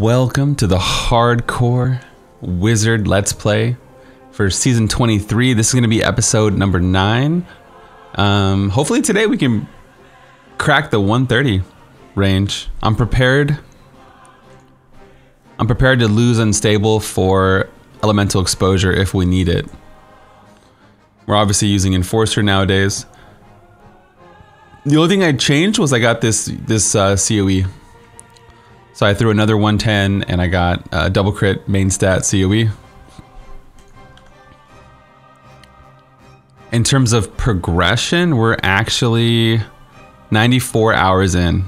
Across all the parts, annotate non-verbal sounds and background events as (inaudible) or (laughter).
Welcome to the Hardcore Wizard Let's Play for season 23. This is going to be episode number 9. Um, hopefully, today we can crack the 130 range. I'm prepared. I'm prepared to lose unstable for elemental exposure if we need it. We're obviously using Enforcer nowadays. The only thing I changed was I got this this uh, COE. So I threw another 110 and I got a double crit main stat COE. In terms of progression, we're actually 94 hours in.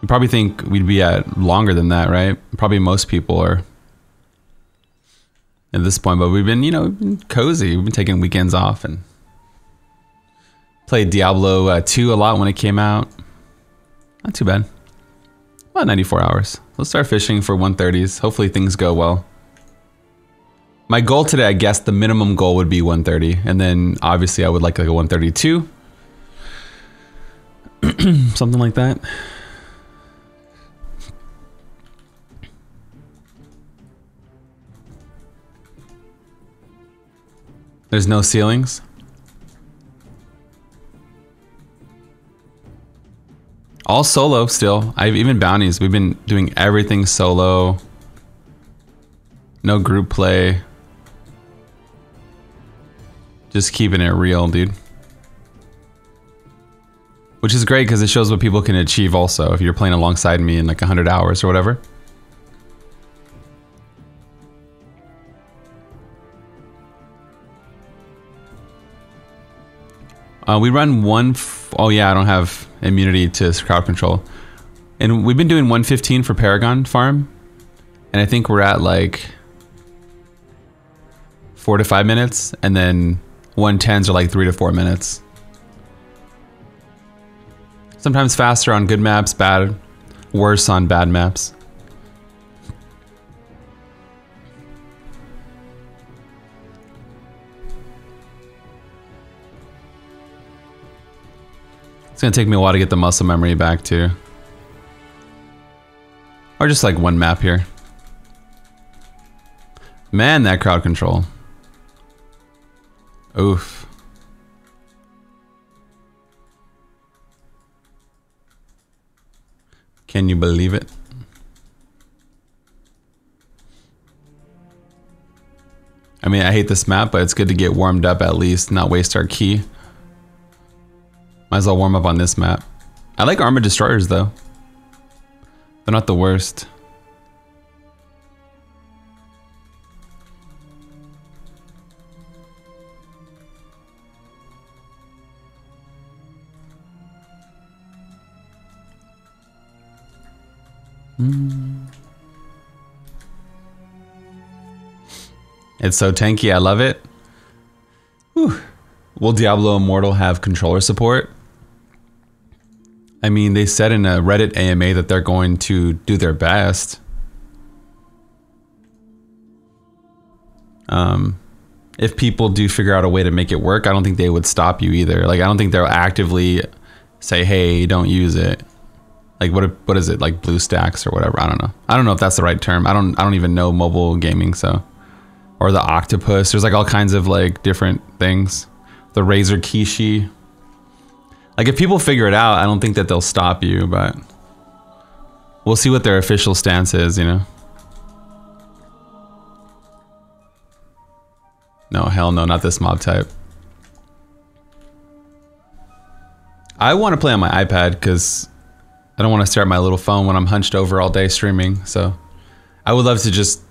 You probably think we'd be at longer than that, right? Probably most people are at this point, but we've been, you know, been cozy. We've been taking weekends off and played Diablo uh, 2 a lot when it came out. Not too bad. About 94 hours. Let's start fishing for 130s. Hopefully things go well. My goal today, I guess the minimum goal would be 130. And then obviously I would like like a 132. (clears throat) Something like that. There's no ceilings. All solo still. I've even bounties. We've been doing everything solo. No group play. Just keeping it real, dude. Which is great because it shows what people can achieve also if you're playing alongside me in like 100 hours or whatever. Uh, we run one. oh yeah, I don't have immunity to crowd control, and we've been doing 115 for Paragon Farm, and I think we're at like four to five minutes, and then 110s are like three to four minutes. Sometimes faster on good maps, bad, worse on bad maps. Gonna take me a while to get the muscle memory back too. Or just like one map here. Man, that crowd control. Oof. Can you believe it? I mean, I hate this map, but it's good to get warmed up at least, not waste our key. Might as well warm up on this map. I like armored destroyers though. They're not the worst. Mm. It's so tanky, I love it. Whew. Will Diablo Immortal have controller support? I mean, they said in a Reddit AMA that they're going to do their best. Um, if people do figure out a way to make it work, I don't think they would stop you either. Like, I don't think they'll actively say, "Hey, don't use it." Like, what? What is it? Like BlueStacks or whatever? I don't know. I don't know if that's the right term. I don't. I don't even know mobile gaming. So, or the octopus. There's like all kinds of like different things. The Razer Kishi. Like if people figure it out, I don't think that they'll stop you, but we'll see what their official stance is, you know. No, hell no, not this mob type. I want to play on my iPad because I don't want to stare at my little phone when I'm hunched over all day streaming. So I would love to just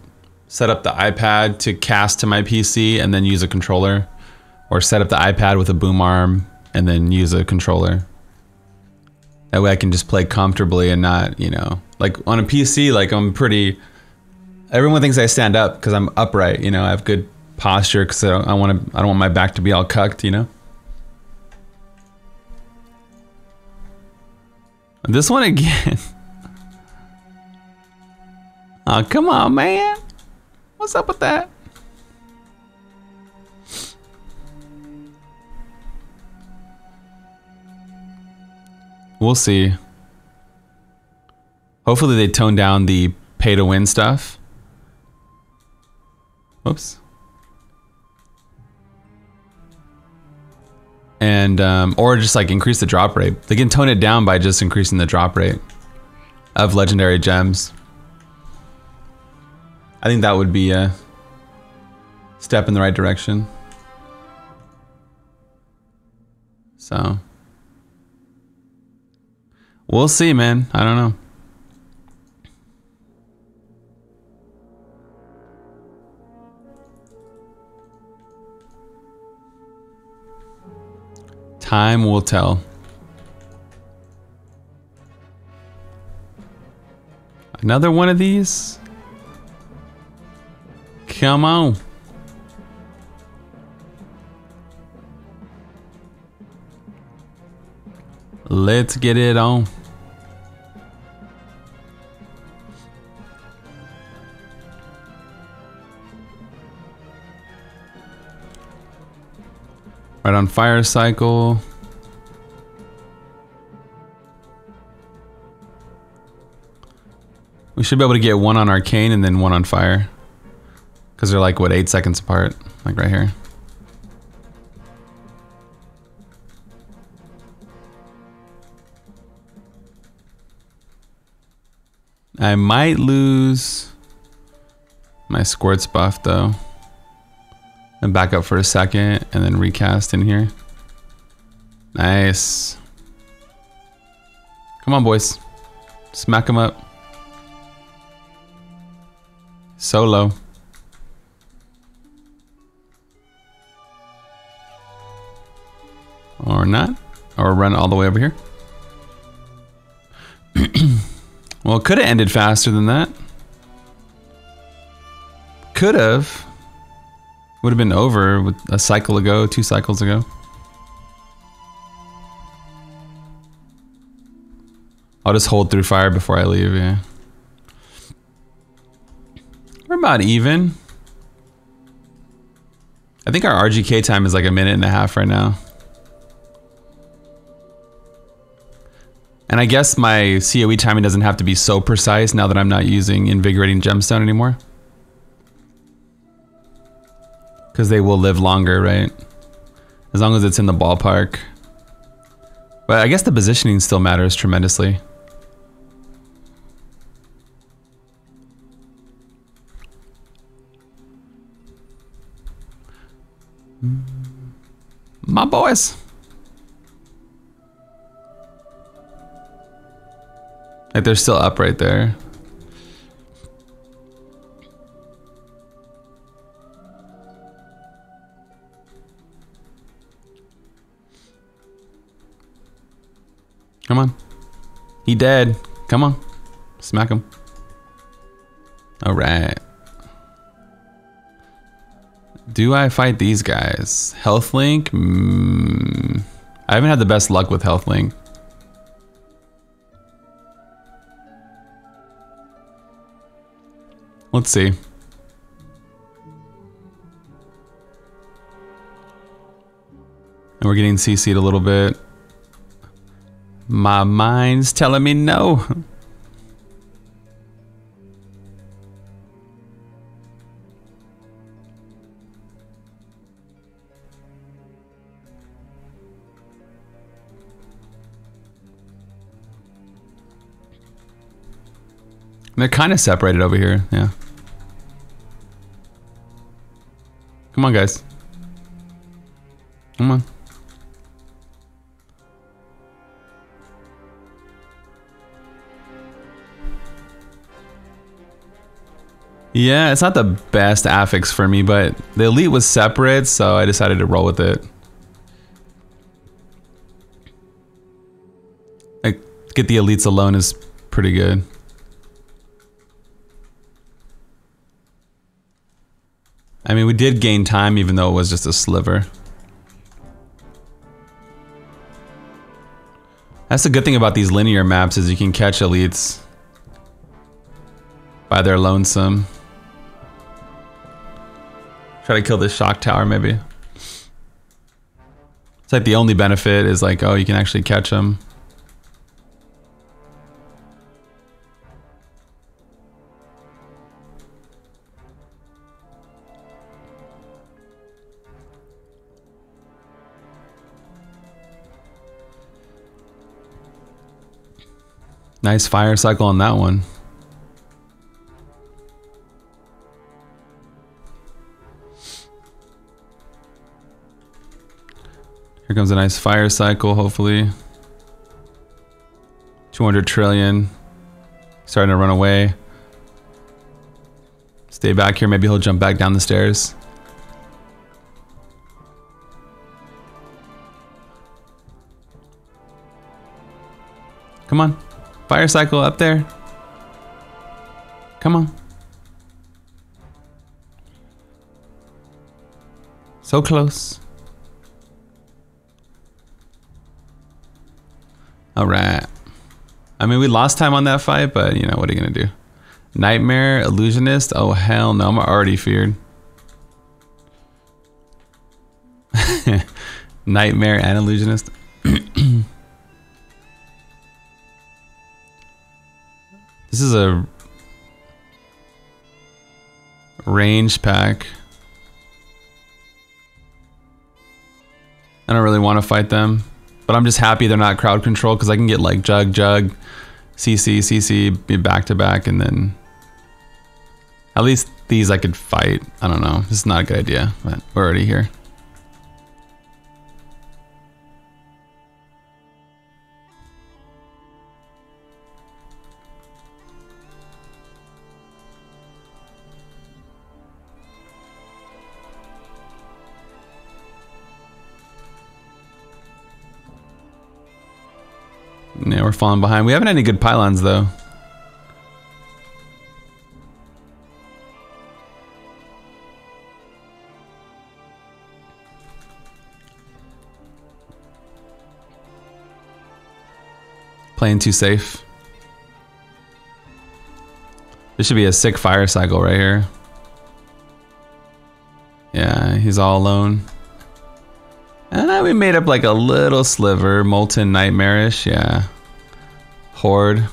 set up the iPad to cast to my PC and then use a controller or set up the iPad with a boom arm and then use a controller. That way I can just play comfortably and not, you know, like on a PC, like I'm pretty. Everyone thinks I stand up because I'm upright. You know, I have good posture because I, I want to. I don't want my back to be all cucked. You know. This one again. (laughs) oh come on, man! What's up with that? We'll see. Hopefully they tone down the pay to win stuff. Whoops. And um, or just like increase the drop rate. They can tone it down by just increasing the drop rate of legendary gems. I think that would be a step in the right direction. So we'll see, man. I don't know. Time will tell. Another one of these? Come on. Let's get it on. Right on fire cycle. We should be able to get one on arcane and then one on fire. Because they're like, what, eight seconds apart? Like right here. I might lose my squirts buff though. And back up for a second and then recast in here. Nice. Come on, boys. Smack them up. Solo. Or not. Or run all the way over here. (clears throat) well, it could have ended faster than that. Could have. Would have been over with a cycle ago, two cycles ago. I'll just hold through fire before I leave, yeah. We're about even. I think our RGK time is like a minute and a half right now. And I guess my COE timing doesn't have to be so precise now that I'm not using Invigorating Gemstone anymore. Because they will live longer, right? As long as it's in the ballpark. But I guess the positioning still matters tremendously. Mm. My boys. Like they're still up right there. Come on. He dead. Come on. Smack him. All right. Do I fight these guys? Health Link? Mm, I haven't had the best luck with Health Let's see. And we're getting CC'd a little bit. My mind's telling me no. They're kind of separated over here, yeah. Come on, guys. Come on. Yeah, it's not the best affix for me, but the elite was separate, so I decided to roll with it. Like, get the elites alone is pretty good. I mean, we did gain time even though it was just a sliver. That's the good thing about these linear maps is you can catch elites by their lonesome. Try to kill this shock tower, maybe. It's like the only benefit is like, oh, you can actually catch them. Nice fire cycle on that one. Here comes a nice fire cycle, hopefully. 200 trillion. Starting to run away. Stay back here. Maybe he'll jump back down the stairs. Come on. Fire cycle up there. Come on. So close. All right. I mean, we lost time on that fight, but you know, what are you going to do? Nightmare, Illusionist? Oh, hell no. I'm already feared. (laughs) Nightmare and Illusionist. (clears throat) this is a range pack. I don't really want to fight them. But I'm just happy they're not crowd control because I can get like Jug, Jug, CC, CC, be back to back, and then at least these I could fight. I don't know. This is not a good idea, but we're already here. Yeah, we're falling behind. We haven't any good pylons though. Playing too safe. This should be a sick fire cycle right here. Yeah, he's all alone. Uh, we made up like a little sliver. Molten Nightmarish, yeah. Horde.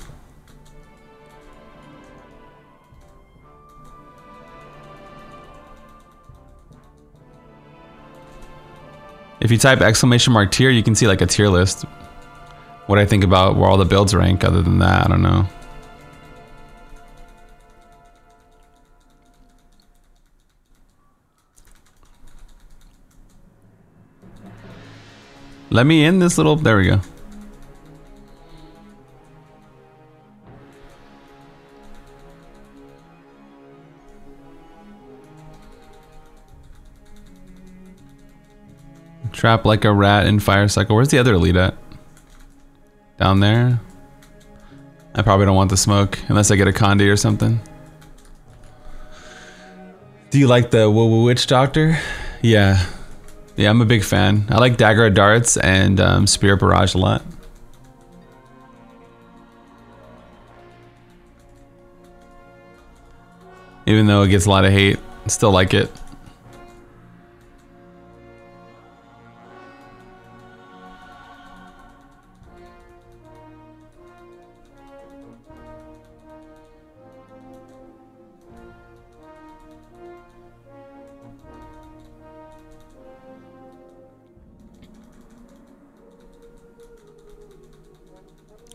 If you type exclamation mark tier, you can see like a tier list. What I think about where all the builds rank other than that, I don't know. Let me in this little, there we go. Trap like a rat in fire cycle. Where's the other elite at? Down there? I probably don't want the smoke unless I get a Condi or something. Do you like the Woo Witch Doctor? Yeah. Yeah, I'm a big fan. I like Dagger Darts and um, Spirit Barrage a lot. Even though it gets a lot of hate, I still like it.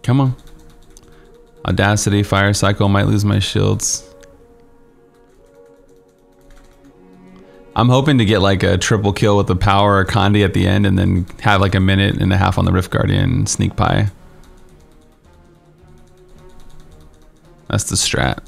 Come on. Audacity, Fire Cycle, might lose my shields. I'm hoping to get like a triple kill with the power or Condi at the end and then have like a minute and a half on the Rift Guardian sneak pie. That's the strat.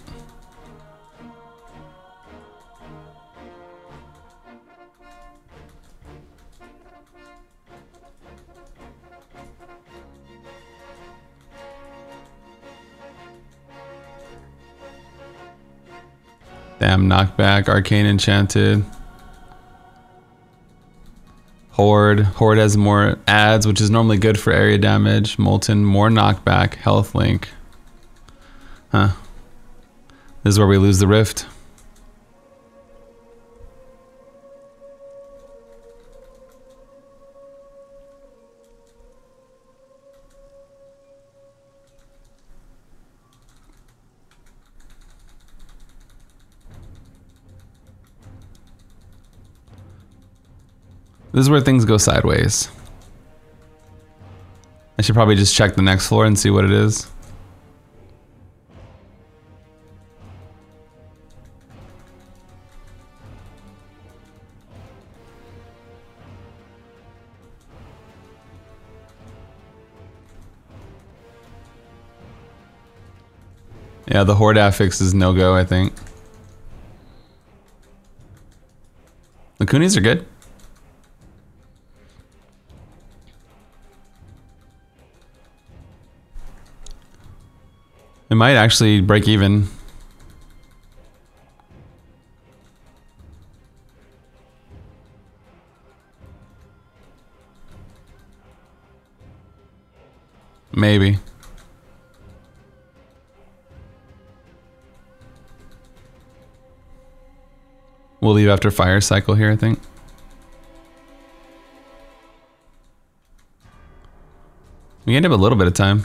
Damn, knockback, arcane enchanted. Horde. Horde has more ads, which is normally good for area damage. Molten, more knockback, health link. Huh. This is where we lose the rift. This is where things go sideways. I should probably just check the next floor and see what it is. Yeah, the horde affix is no go, I think. the Lacunis are good. It might actually break even. Maybe. We'll leave after fire cycle here, I think. We end up a little bit of time.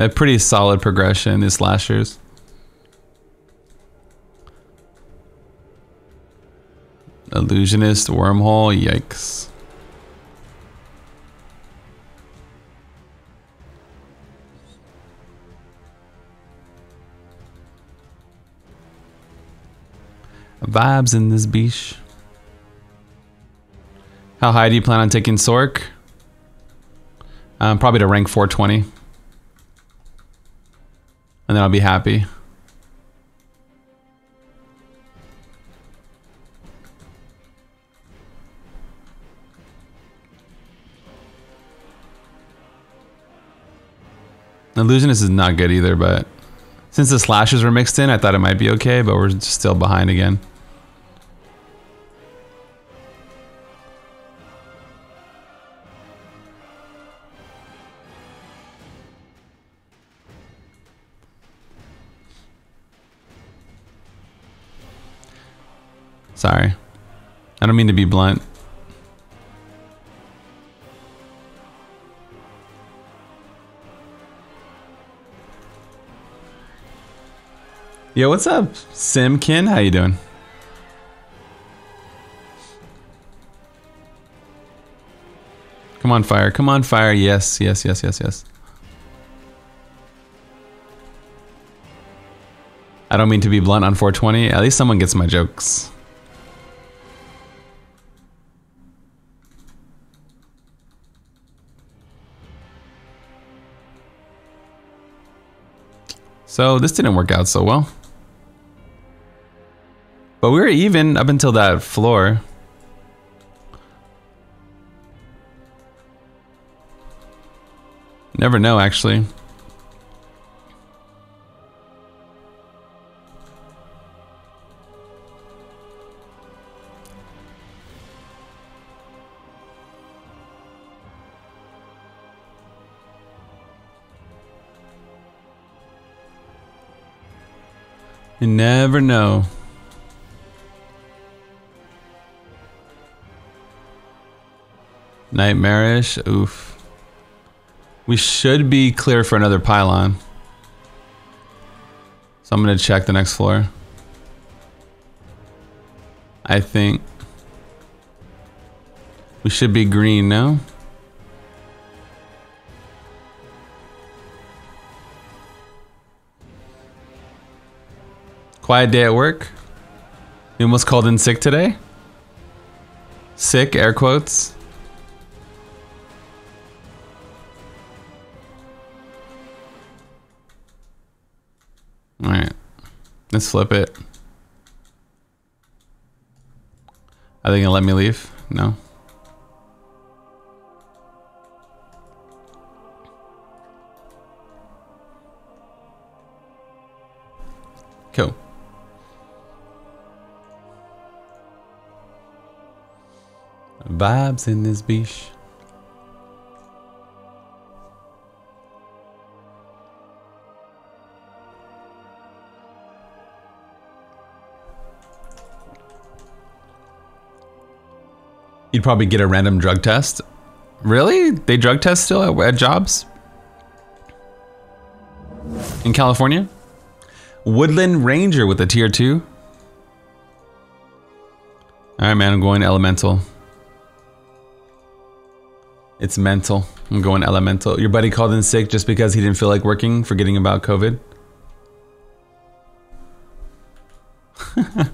A pretty solid progression is slashers. Illusionist, wormhole, yikes. Vibes in this beach. How high do you plan on taking Sork? Um, probably to rank 420. And then I'll be happy. Illusionist is not good either, but since the slashes were mixed in, I thought it might be okay, but we're still behind again. Sorry. I don't mean to be blunt. Yo, what's up, Simkin? How you doing? Come on, fire. Come on, fire. Yes, yes, yes, yes, yes. I don't mean to be blunt on 420. At least someone gets my jokes. So this didn't work out so well. But we were even up until that floor. Never know, actually. You never know. Nightmarish. Oof. We should be clear for another pylon. So I'm going to check the next floor. I think. We should be green now. Quiet day at work. You almost called in sick today? Sick, air quotes. Alright. Let's flip it. Are they gonna let me leave? No. Cool. Vibes in this beach. You'd probably get a random drug test. Really? They drug test still at, at jobs? In California? Woodland Ranger with a tier 2. Alright man, I'm going elemental. It's mental. I'm going elemental. Your buddy called in sick just because he didn't feel like working, forgetting about COVID. (laughs) yeah,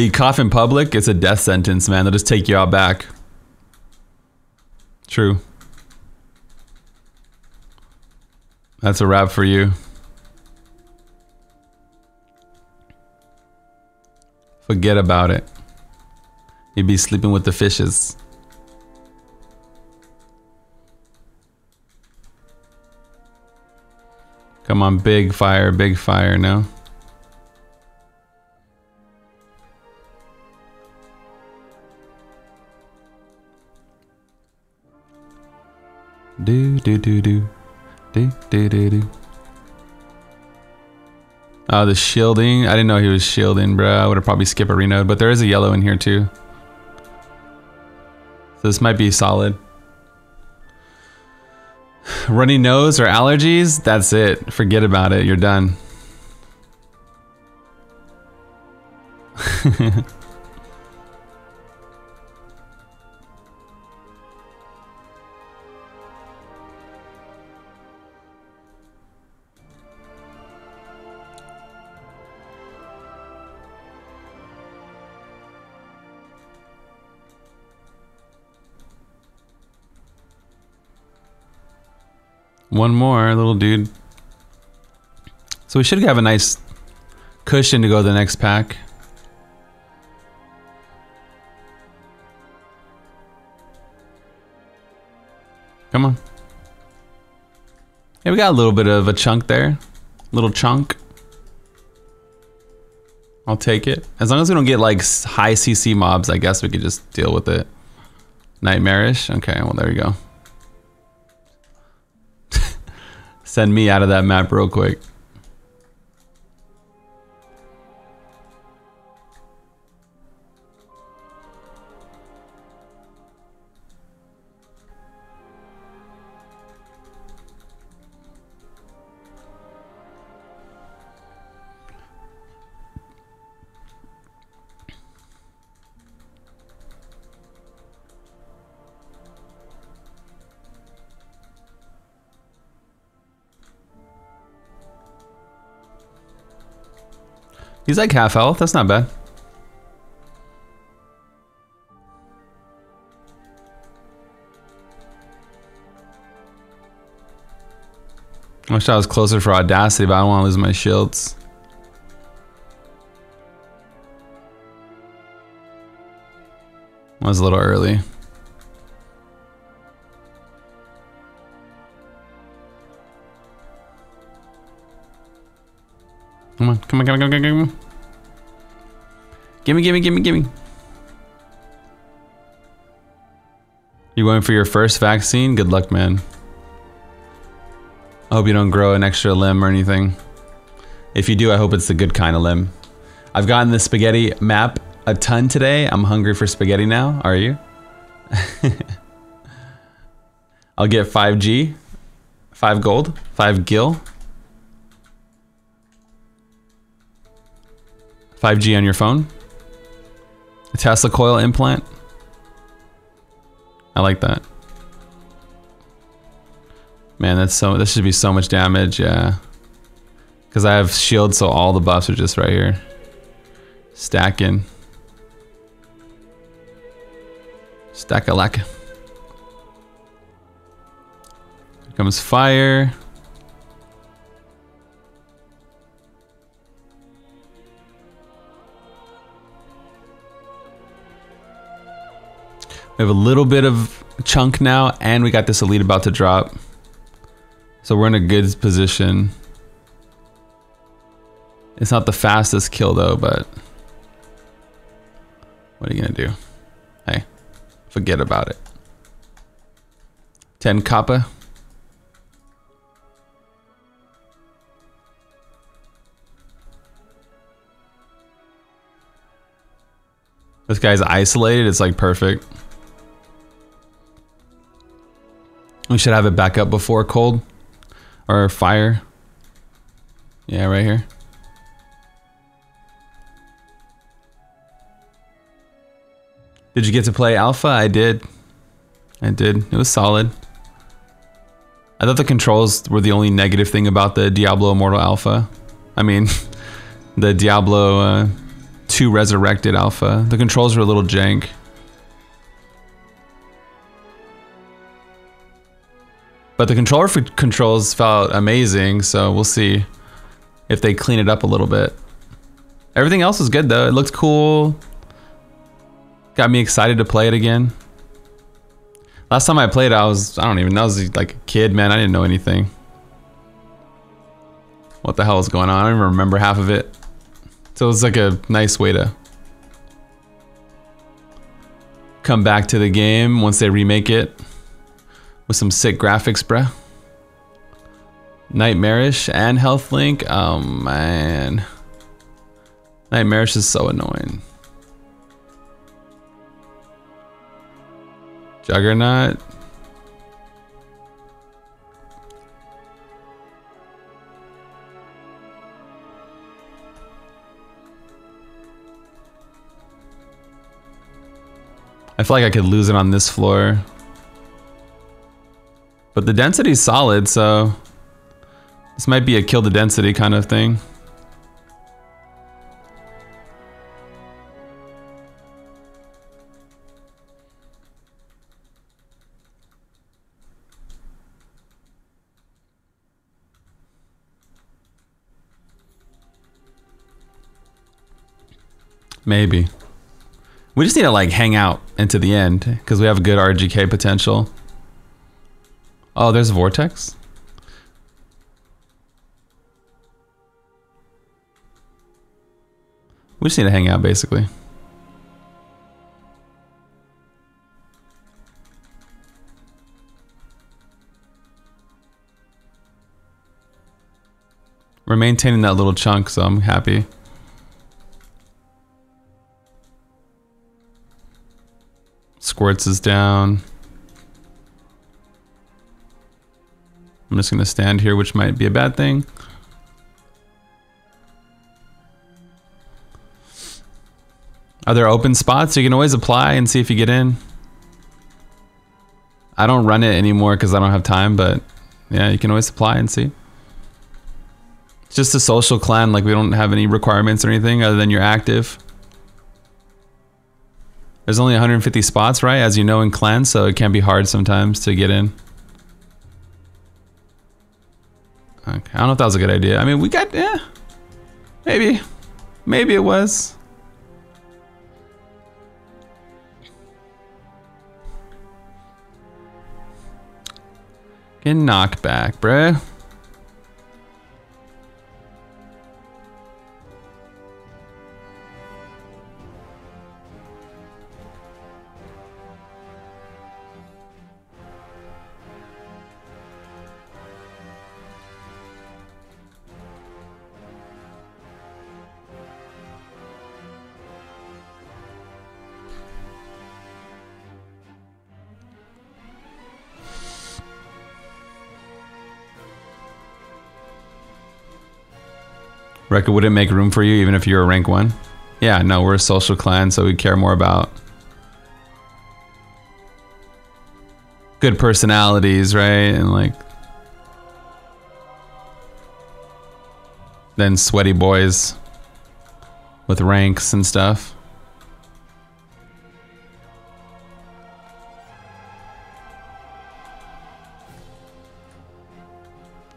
you cough in public, it's a death sentence, man. They'll just take you out back. True. That's a wrap for you. Forget about it. You'd be sleeping with the fishes. Come on, big fire, big fire, no? Do do do do do do do do. Oh, the shielding. I didn't know he was shielding, bro. I would have probably skipped a renode, but there is a yellow in here too. This might be solid. Runny nose or allergies? That's it. Forget about it. You're done. (laughs) One more, little dude. So we should have a nice cushion to go to the next pack. Come on. Yeah, we got a little bit of a chunk there. Little chunk. I'll take it. As long as we don't get like high CC mobs, I guess we could just deal with it. Nightmarish? Okay, well there you go. Send me out of that map real quick. He's like half health. That's not bad. I wish I was closer for Audacity, but I don't want to lose my shields. I was a little early. Come on, come on, come on, come on, come on. Gimme, gimme, gimme, gimme. You going for your first vaccine? Good luck, man. I hope you don't grow an extra limb or anything. If you do, I hope it's the good kind of limb. I've gotten the spaghetti map a ton today. I'm hungry for spaghetti now. Are you? (laughs) I'll get 5G, 5 gold, 5 gil. 5G on your phone. A Tesla coil implant. I like that. Man, that's so. This should be so much damage. Yeah. Because I have shield, so all the buffs are just right here. Stacking. Stack a lack. Here comes fire. We have a little bit of chunk now, and we got this elite about to drop. So we're in a good position. It's not the fastest kill though, but what are you gonna do? Hey, forget about it. 10 kappa. This guy's isolated, it's like perfect. We should have it back up before cold or fire. Yeah, right here. Did you get to play alpha? I did. I did. It was solid. I thought the controls were the only negative thing about the Diablo Immortal Alpha. I mean, (laughs) the Diablo uh, 2 Resurrected Alpha. The controls were a little jank. But the controller controls felt amazing, so we'll see if they clean it up a little bit. Everything else was good though. It looked cool. Got me excited to play it again. Last time I played, I was I don't even know. I was like a kid, man. I didn't know anything. What the hell was going on? I don't even remember half of it. So it was like a nice way to come back to the game once they remake it with some sick graphics, bruh. Nightmarish and Health Link. Oh man. Nightmarish is so annoying. Juggernaut. I feel like I could lose it on this floor. But the density's solid, so this might be a kill the density kind of thing. Maybe. We just need to like hang out into the end because we have a good RGK potential. Oh, there's a vortex. We just need to hang out basically. We're maintaining that little chunk, so I'm happy. Squirts is down. I'm just going to stand here, which might be a bad thing. Are there open spots? You can always apply and see if you get in. I don't run it anymore because I don't have time, but yeah, you can always apply and see. It's just a social clan, like we don't have any requirements or anything other than you're active. There's only 150 spots, right? As you know in clans, so it can be hard sometimes to get in. Okay, I don't know if that was a good idea. I mean, we got, yeah, maybe, maybe it was. Get knocked back, bruh. Rekka wouldn't make room for you even if you're a rank one. Yeah, no, we're a social clan, so we care more about good personalities, right? And like then sweaty boys with ranks and stuff.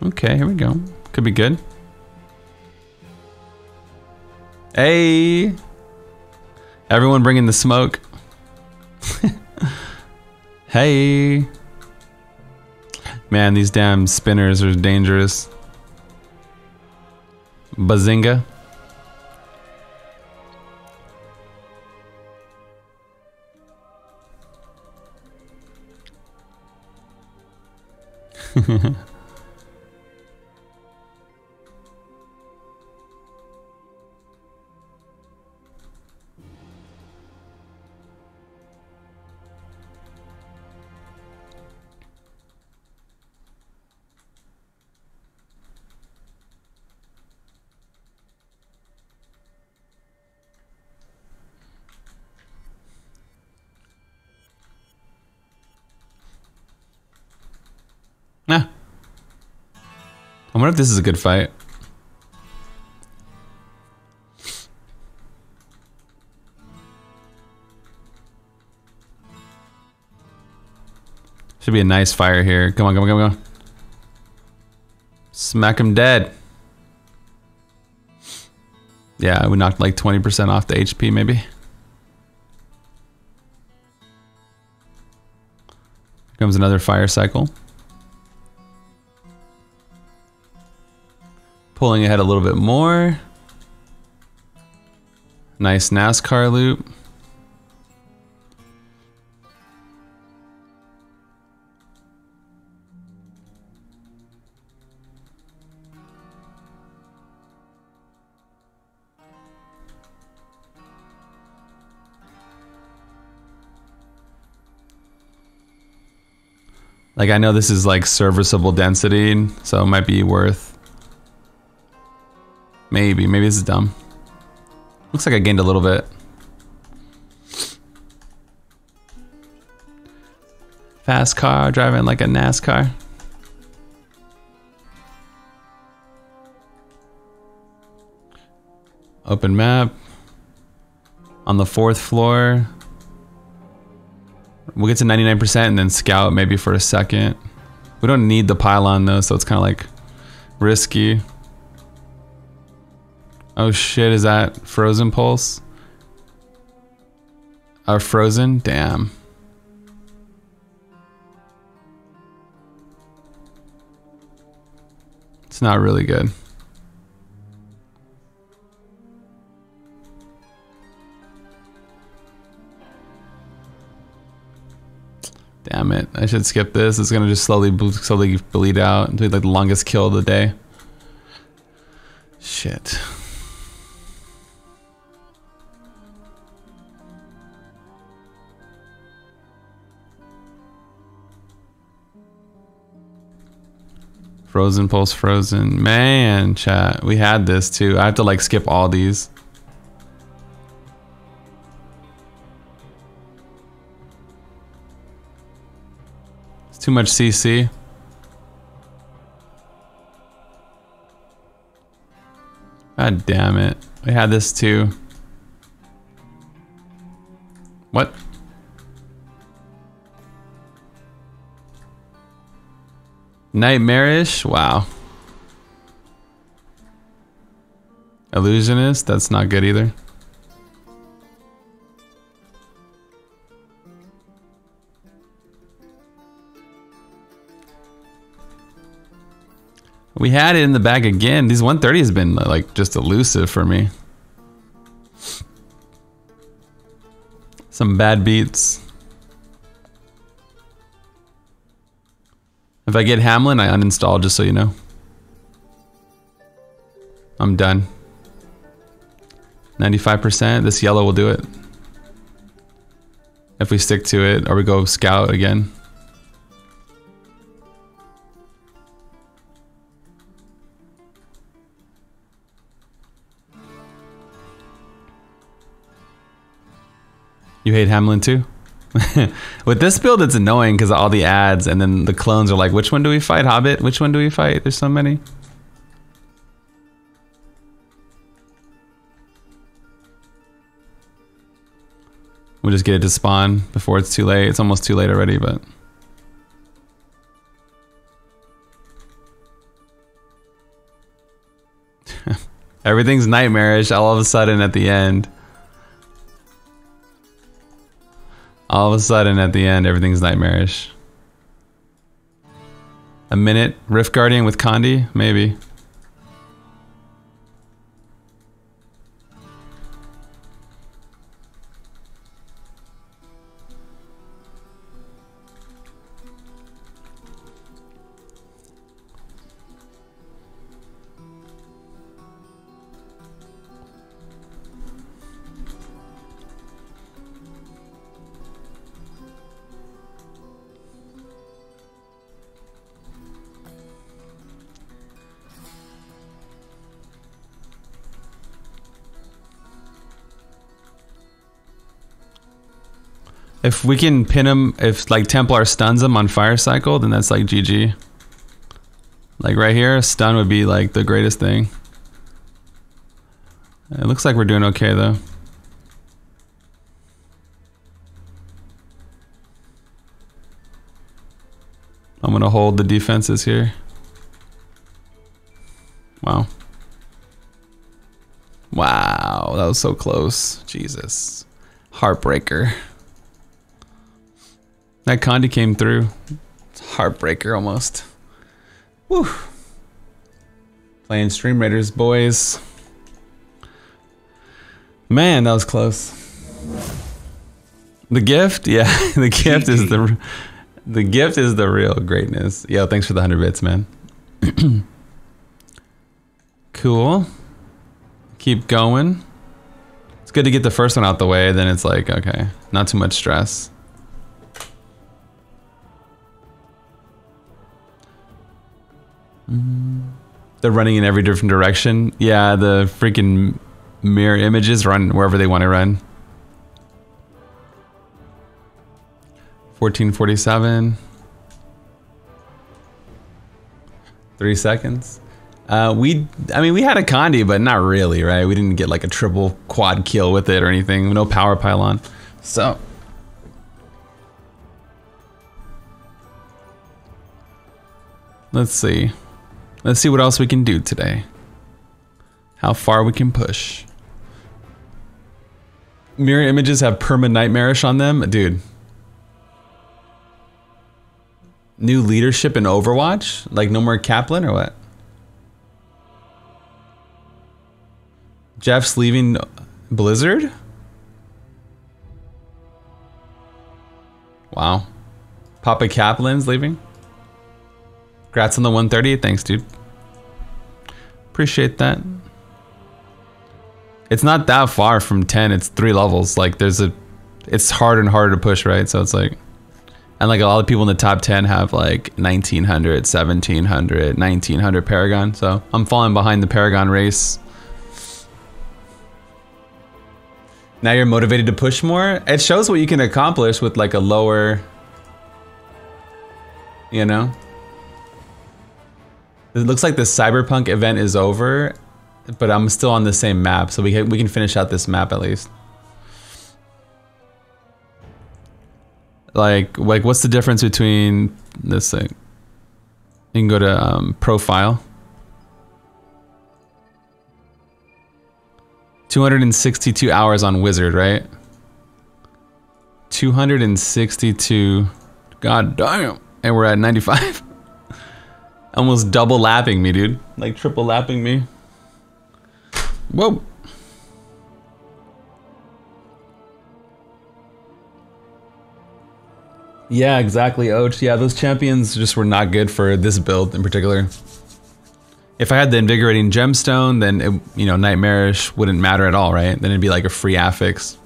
Okay, here we go. Could be good. Hey! Everyone bringing the smoke. (laughs) hey! Man, these damn spinners are dangerous. Bazinga. (laughs) I wonder if this is a good fight. Should be a nice fire here. Come on, come on, come on, come on. Smack him dead. Yeah, we knocked like 20% off the HP maybe. Comes another fire cycle. Pulling ahead a little bit more. Nice NASCAR loop. Like I know this is like serviceable density, so it might be worth. Maybe, maybe this is dumb. Looks like I gained a little bit. Fast car, driving like a NASCAR. Open map. On the fourth floor. We'll get to 99% and then scout maybe for a second. We don't need the pylon though, so it's kind of like risky. Oh shit, is that frozen pulse? Or uh, frozen? Damn. It's not really good. Damn it. I should skip this. It's gonna just slowly slowly bleed out until like the longest kill of the day. Shit. Frozen Pulse Frozen. Man, chat. We had this too. I have to like skip all these. It's too much CC. God damn it. We had this too. What? Nightmarish? Wow. Illusionist? That's not good either. We had it in the bag again. These 130 has been like just elusive for me. Some bad beats. If I get Hamelin, I uninstall just so you know. I'm done. 95%, this yellow will do it. If we stick to it, or we go scout again. You hate Hamelin too? (laughs) With this build, it's annoying because all the ads and then the clones are like, which one do we fight, Hobbit? Which one do we fight? There's so many. We'll just get it to spawn before it's too late. It's almost too late already, but... (laughs) Everything's nightmarish all of a sudden at the end. All of a sudden, at the end, everything's nightmarish. A minute Rift Guardian with Condi? Maybe. If we can pin him, if like Templar stuns him on Fire Cycle, then that's like GG. Like right here, stun would be like the greatest thing. It looks like we're doing okay though. I'm gonna hold the defenses here. Wow. Wow, that was so close. Jesus. Heartbreaker. That Condi came through. It's heartbreaker almost. Woo. Playing Stream Raiders, boys. Man, that was close. The gift, yeah, (laughs) the gift is the the gift is the real greatness. Yo, thanks for the hundred bits, man. (clears throat) cool. Keep going. It's good to get the first one out the way. Then it's like, okay, not too much stress. They're running in every different direction. Yeah, the freaking mirror images run wherever they want to run. 1447. Three seconds. Uh, we, I mean, we had a Condi, but not really, right? We didn't get like a triple quad kill with it or anything. No power pylon. So. Let's see. Let's see what else we can do today. How far we can push. Mirror images have perma nightmarish on them. Dude. New leadership in Overwatch? Like no more Kaplan or what? Jeff's leaving Blizzard? Wow. Papa Kaplan's leaving? Congrats on the 130. Thanks, dude. Appreciate that. It's not that far from 10. It's three levels. Like, there's a... It's harder and harder to push, right? So it's like... And like a lot of people in the top 10 have like 1900, 1700, 1900 Paragon. So I'm falling behind the Paragon race. Now you're motivated to push more. It shows what you can accomplish with like a lower, you know? It looks like the Cyberpunk event is over, but I'm still on the same map, so we can, we can finish out this map at least. Like, like what's the difference between this thing? You can go to um, profile. 262 hours on Wizard, right? 262. God damn. And we're at 95. (laughs) Almost double lapping me, dude. Like triple lapping me. Whoa. Yeah, exactly, Oach. Yeah, those champions just were not good for this build in particular. If I had the invigorating gemstone, then it, you know nightmarish wouldn't matter at all, right? Then it'd be like a free affix.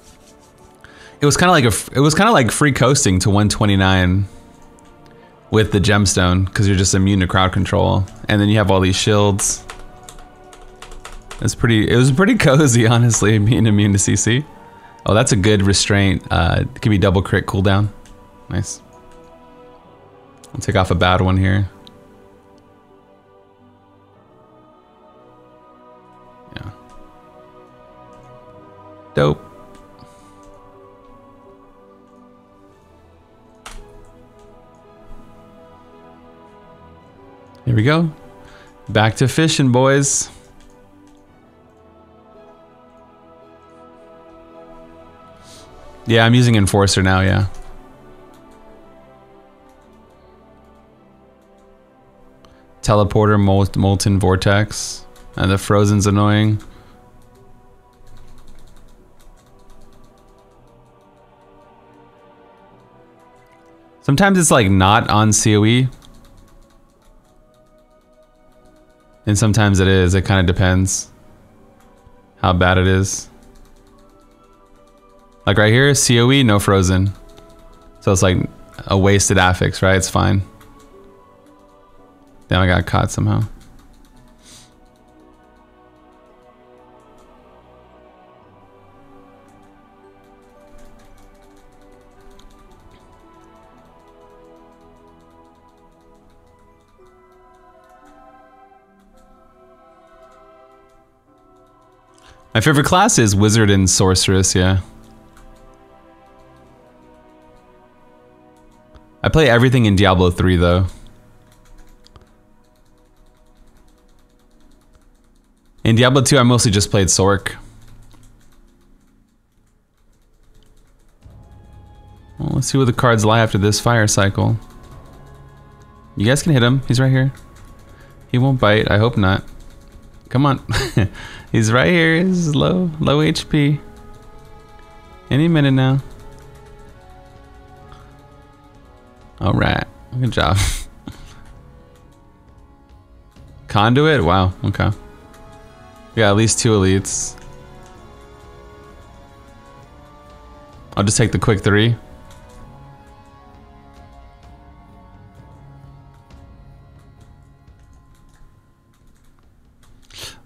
It was kind of like a it was kind of like free coasting to 129 with the gemstone because you're just immune to crowd control, and then you have all these shields. It's pretty. It was pretty (laughs) cozy, honestly, being immune to CC. Oh, that's a good restraint. Uh, it could be double crit cooldown. Nice. I'll take off a bad one here. Yeah. Dope. Here we go. Back to fishing, boys. Yeah, I'm using Enforcer now, yeah. Teleporter, Molt Molten Vortex. And the Frozen's annoying. Sometimes it's like not on COE. And sometimes it is. It kind of depends how bad it is. Like right here, COE, no frozen. So it's like a wasted affix, right? It's fine. Damn, I got caught somehow. My favorite class is Wizard and Sorceress, yeah. I play everything in Diablo 3 though. In Diablo 2, I mostly just played Sorc. Well, let's see what the cards lie after this fire cycle. You guys can hit him. He's right here. He won't bite. I hope not. Come on. (laughs) He's right here. He's low, low HP. Any minute now. All right. Good job. (laughs) Conduit? Wow. Okay. We got at least two elites. I'll just take the quick three.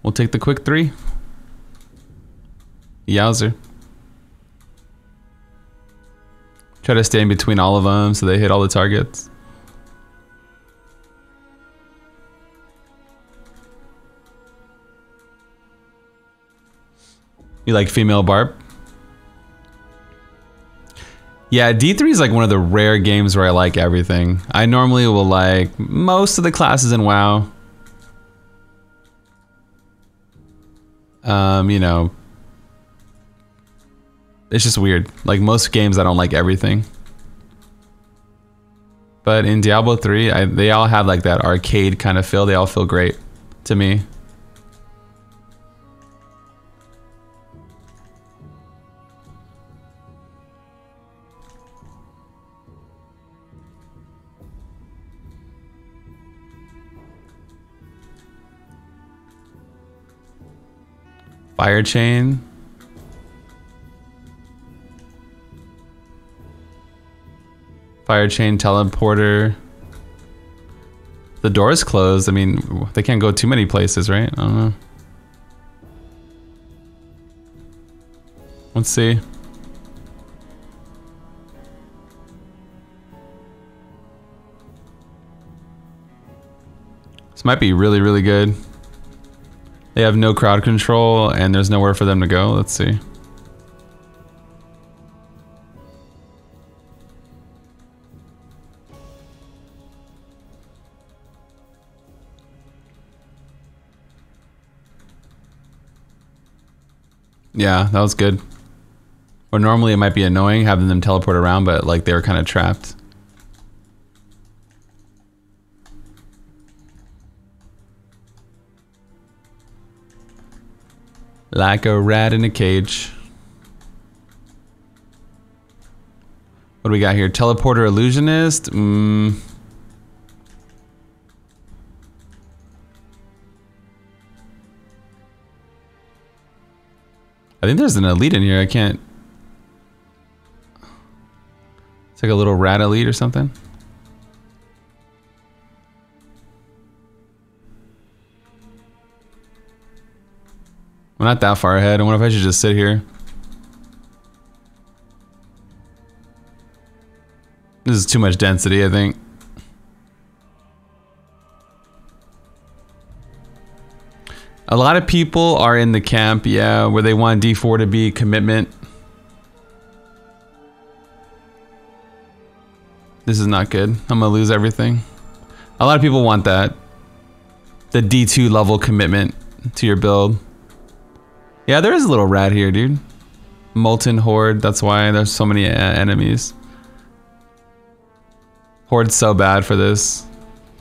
We'll take the quick three. Yowzer. Try to stay in between all of them so they hit all the targets. You like female barb? Yeah, D3 is like one of the rare games where I like everything. I normally will like most of the classes in WoW. Um, you know, it's just weird. Like most games, I don't like everything. But in Diablo 3, I, they all have like that arcade kind of feel. They all feel great to me. Fire chain. Fire chain teleporter. The door's closed. I mean, they can't go too many places, right? I don't know. Let's see. This might be really, really good. They have no crowd control and there's nowhere for them to go. Let's see. Yeah, that was good. Or normally it might be annoying having them teleport around, but like they were kind of trapped. Like a rat in a cage. What do we got here? Teleporter illusionist. Mm. I think there's an elite in here. I can't. It's like a little rat elite or something. Not that far ahead. I wonder if I should just sit here. This is too much density, I think. A lot of people are in the camp, yeah, where they want D4 to be commitment. This is not good. I'm gonna lose everything. A lot of people want that. The D2 level commitment to your build. Yeah, there is a little rat here, dude. Molten Horde, that's why there's so many uh, enemies. Horde's so bad for this.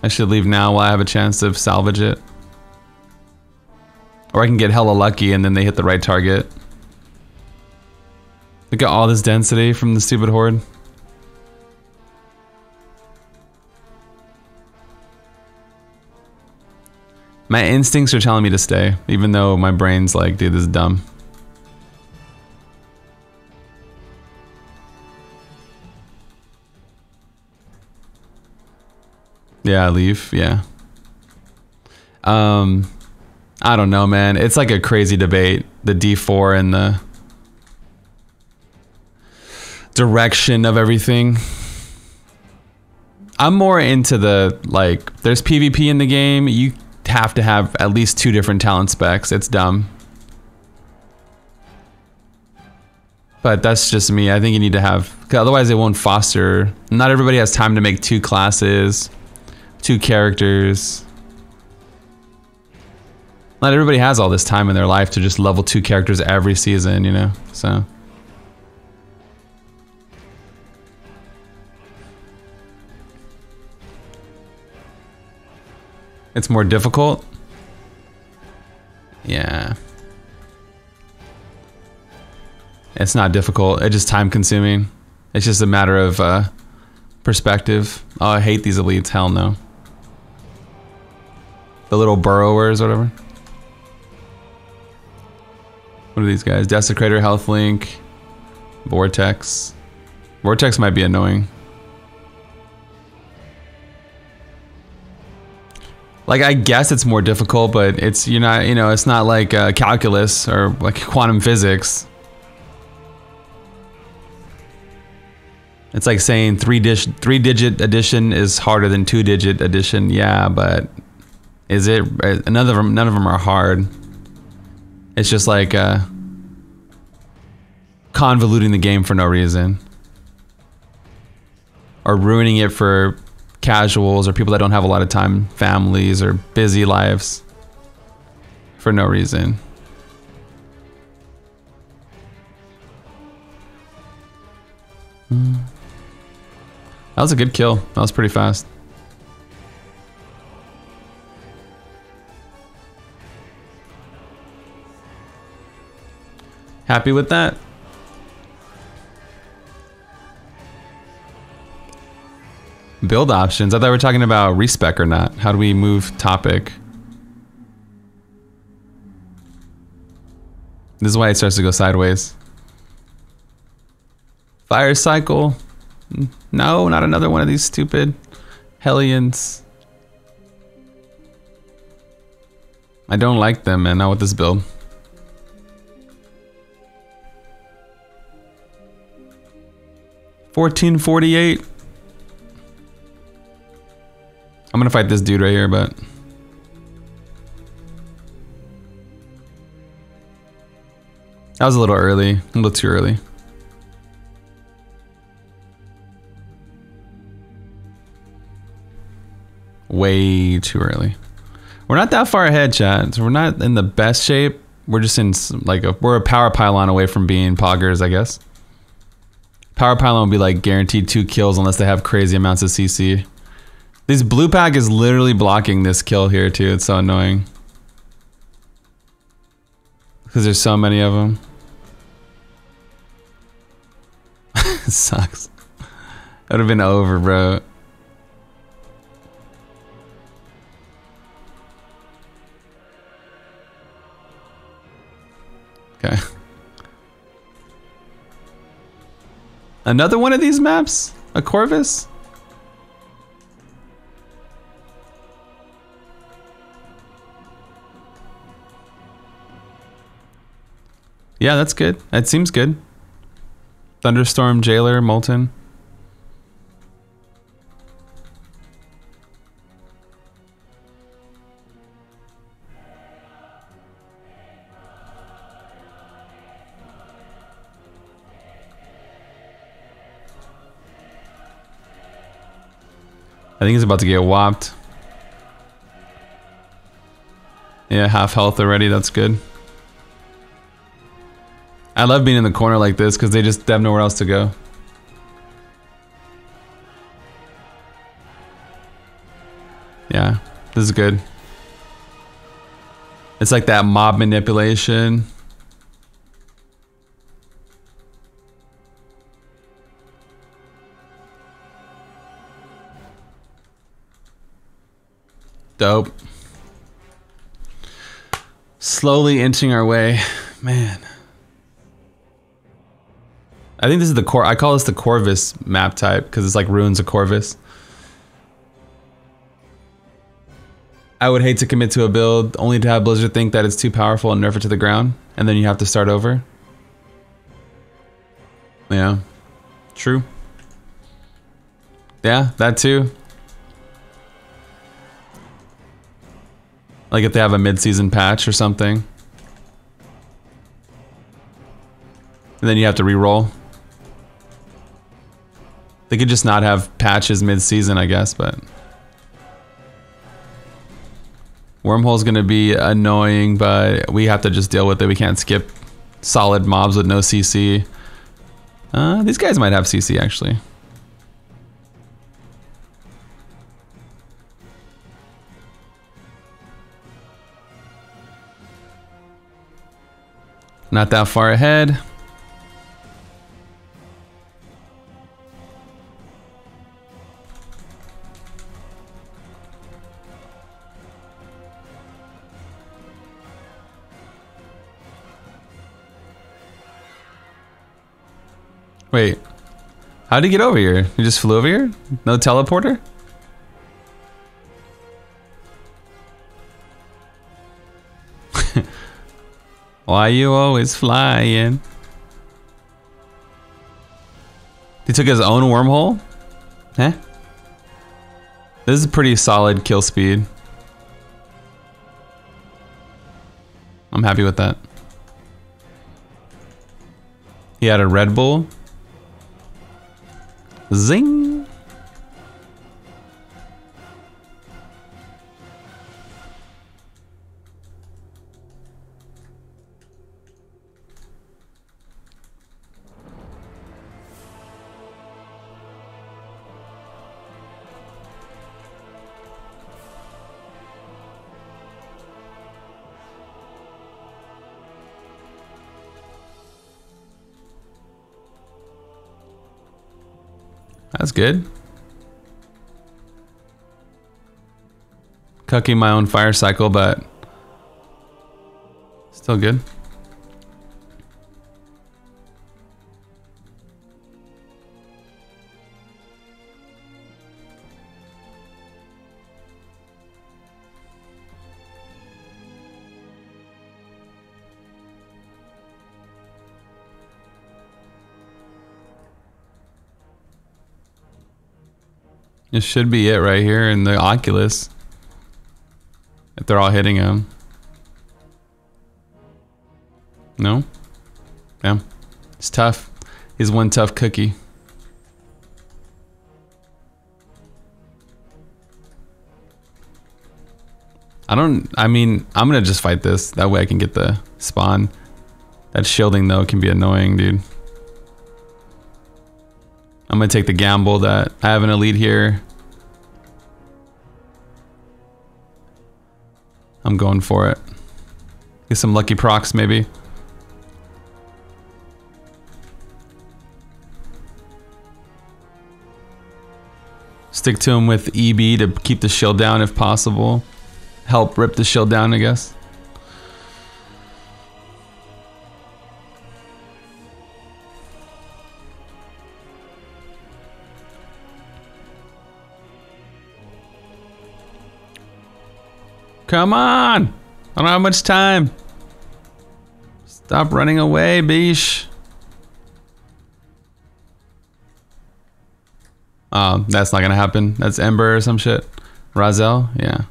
I should leave now while I have a chance to salvage it. Or I can get hella lucky and then they hit the right target. Look at all this density from the stupid Horde. My instincts are telling me to stay, even though my brain's like, dude, this is dumb. Yeah, leave. Yeah. Um, I don't know, man. It's like a crazy debate. The D4 and the direction of everything. I'm more into the like. There's PvP in the game. You have to have at least two different talent specs. It's dumb. But that's just me. I think you need to have, otherwise it won't foster. Not everybody has time to make two classes, two characters. Not everybody has all this time in their life to just level two characters every season, you know? So. It's more difficult. Yeah. It's not difficult. It's just time consuming. It's just a matter of uh, perspective. Oh, I hate these elites. Hell no. The little burrowers, whatever. What are these guys? Desecrator, Health Link, Vortex. Vortex might be annoying. Like I guess it's more difficult, but it's you're not you know it's not like uh, calculus or like quantum physics. It's like saying three dish three digit addition is harder than two digit addition. Yeah, but is it? None of them none of them are hard. It's just like uh, convoluting the game for no reason, or ruining it for casuals or people that don't have a lot of time, families or busy lives for no reason. Hmm. That was a good kill. That was pretty fast. Happy with that? Build options. I thought we were talking about respec or not. How do we move topic? This is why it starts to go sideways. Fire cycle. No, not another one of these stupid Hellions. I don't like them, man. Not with this build. Fourteen forty-eight. I'm gonna fight this dude right here, but... That was a little early. A little too early. Way too early. We're not that far ahead, chat. So we're not in the best shape. We're just in like a, we're a power pylon away from being poggers, I guess. Power pylon will be like guaranteed two kills unless they have crazy amounts of CC. This blue pack is literally blocking this kill here too. It's so annoying. Because there's so many of them. (laughs) sucks. It would have been over, bro. Okay. Another one of these maps? A Corvus? Yeah, that's good. That seems good. Thunderstorm, Jailer, Molten. I think he's about to get whopped. Yeah, half health already. That's good. I love being in the corner like this because they just have nowhere else to go. Yeah, this is good. It's like that mob manipulation. Dope. Slowly inching our way. Man. I think this is the core. I call this the Corvus map type because it's like ruins of Corvus. I would hate to commit to a build only to have Blizzard think that it's too powerful and nerf it to the ground, and then you have to start over. Yeah, true. Yeah, that too. Like if they have a mid-season patch or something. And then you have to re-roll. They could just not have patches mid-season, I guess, but... Wormhole's gonna be annoying, but we have to just deal with it. We can't skip solid mobs with no CC. Uh, these guys might have CC actually. Not that far ahead. Wait. How'd he get over here? He just flew over here? No teleporter? (laughs) Why you always flying? He took his own wormhole? Eh? This is a pretty solid kill speed. I'm happy with that. He had a Red Bull. Sing! That's good. Cucking my own fire cycle, but still good. This should be it right here in the Oculus. If they're all hitting him. No? Yeah. It's tough. He's one tough cookie. I don't, I mean, I'm gonna just fight this. That way I can get the spawn. That shielding though can be annoying, dude. I'm gonna take the gamble that I have an elite here. I'm going for it. Get some lucky procs maybe. Stick to him with EB to keep the shield down if possible. Help rip the shield down, I guess. Come on! I don't have much time. Stop running away, Beesh. Oh, that's not gonna happen. That's Ember or some shit. Raiziel, yeah.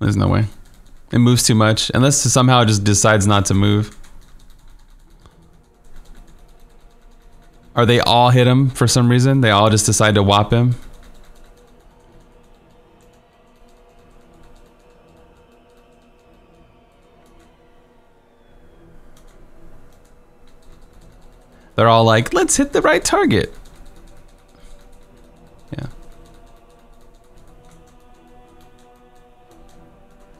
There's no way. It moves too much. Unless it somehow just decides not to move. Are they all hit him for some reason. They all just decide to whop him. They're all like, let's hit the right target. Yeah.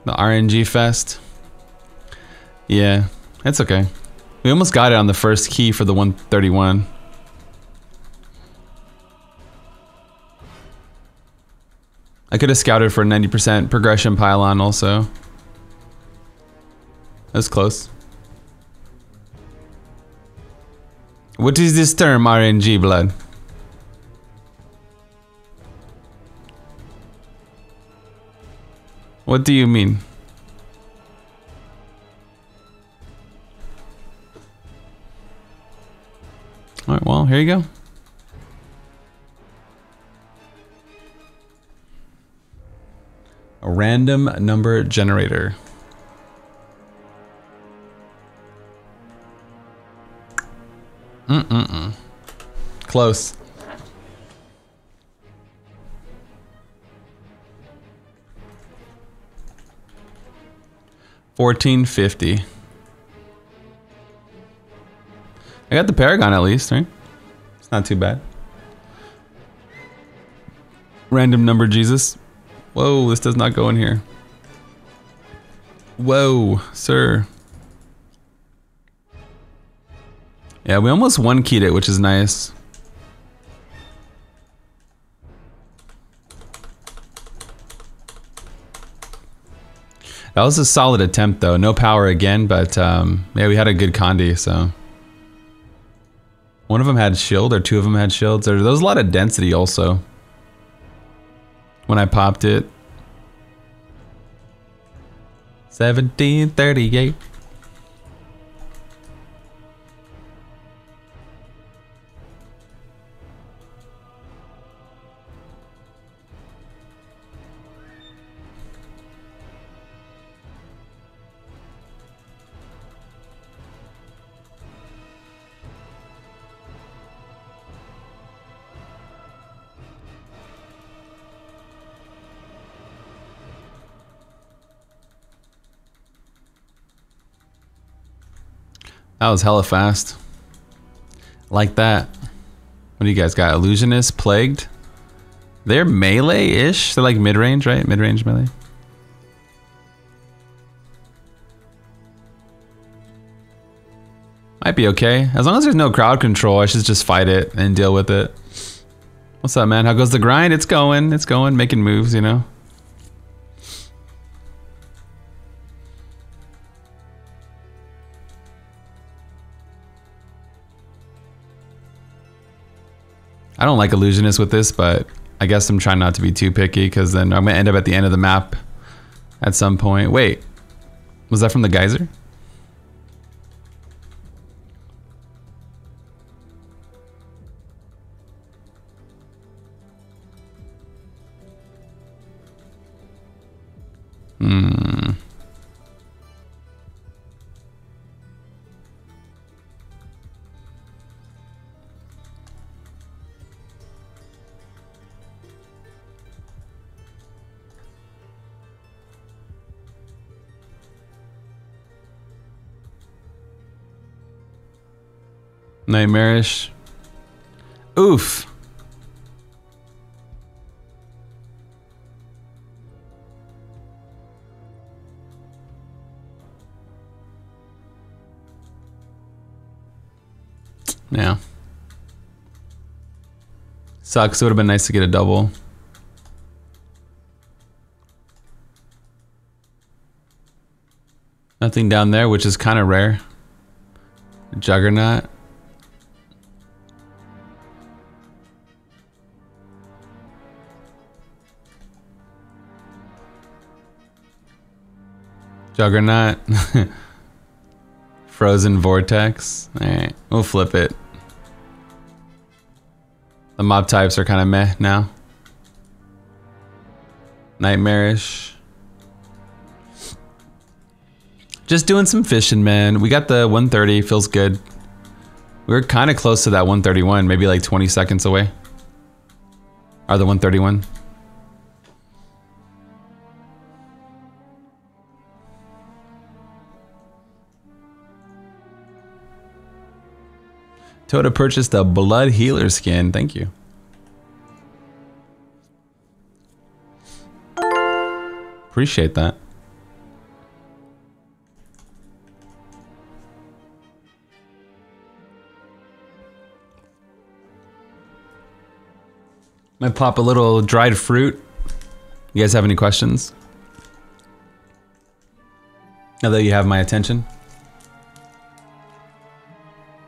The RNG fest. Yeah, it's okay. We almost got it on the first key for the 131. I could have scouted for 90% progression pylon also. That's close. What is this term, RNG blood? What do you mean? Alright, well, here you go. A random number generator. Mm-mm-mm. Close. Fourteen fifty. I got the Paragon at least, right? It's not too bad. Random number Jesus. Whoa, this does not go in here. Whoa, sir. Yeah, we almost one keyed it, which is nice. That was a solid attempt, though. No power again, but um, yeah, we had a good Condi, so. One of them had shield, or two of them had shields. There, there was a lot of density also. When I popped it. 1738. That was hella fast. Like that. What do you guys got? Illusionist, Plagued? They're melee-ish? They're like mid-range, right? Mid-range melee? Might be okay. As long as there's no crowd control, I should just fight it and deal with it. What's up, man? How goes the grind? It's going. It's going. Making moves, you know? I don't like illusionists with this, but I guess I'm trying not to be too picky because then I'm gonna end up at the end of the map at some point. Wait, was that from the geyser? Hmm. Nightmarish. Oof. Yeah. Sucks. It would have been nice to get a double. Nothing down there, which is kind of rare. Juggernaut. Juggernaut. (laughs) Frozen Vortex. Alright, we'll flip it. The mob types are kind of meh now. Nightmarish. Just doing some fishing, man. We got the 130, feels good. We are kind of close to that 131, maybe like 20 seconds away. Or the 131. Toda purchased a blood healer skin. Thank you. Appreciate that. Might pop a little dried fruit. You guys have any questions? Now that you have my attention.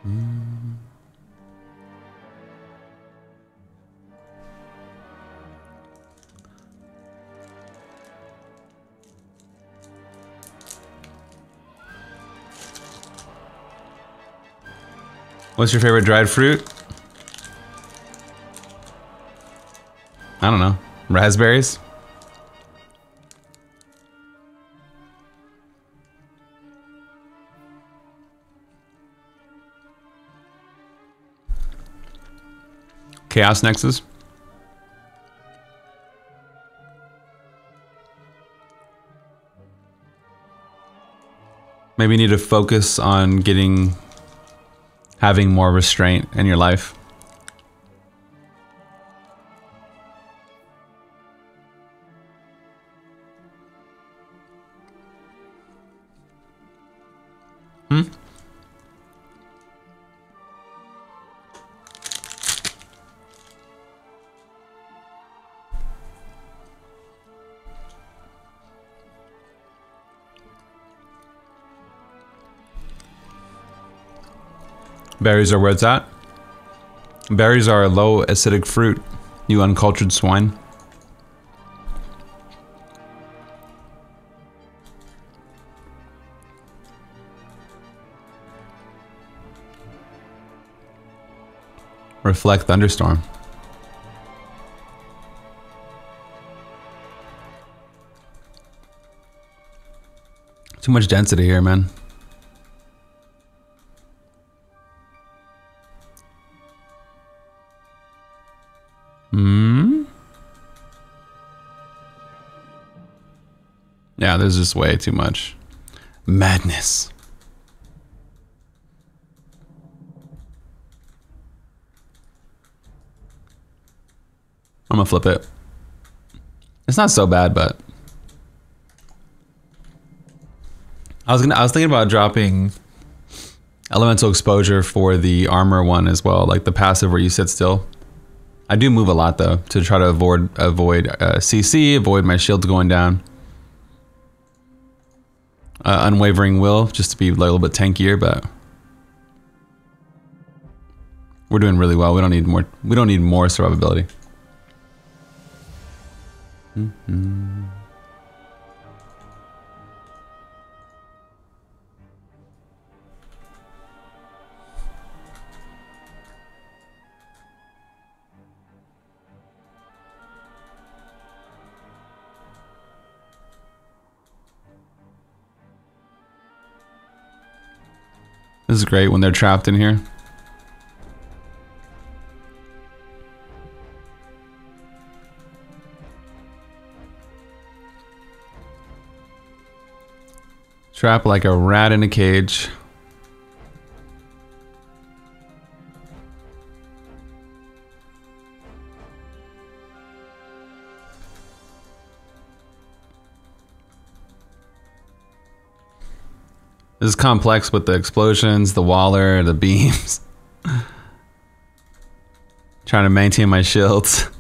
Hmm. What's your favorite dried fruit? I don't know. Raspberries? Chaos Nexus? Maybe need to focus on getting having more restraint in your life. Hmm? Berries are where it's at. Berries are a low acidic fruit, you uncultured swine. Reflect thunderstorm. Too much density here, man. There's just way too much. Madness. I'm gonna flip it. It's not so bad, but I was gonna. I was thinking about dropping. elemental exposure for the armor one as well, like the passive where you sit still. I do move a lot though to try to avoid avoid uh, CC, avoid my shields going down. Uh, unwavering will just to be like, a little bit tankier, but we're doing really well. We don't need more. We don't need more survivability. This is great when they're trapped in here. Trap like a rat in a cage. This is complex with the explosions, the waller, the beams. (laughs) Trying to maintain my shields. (laughs)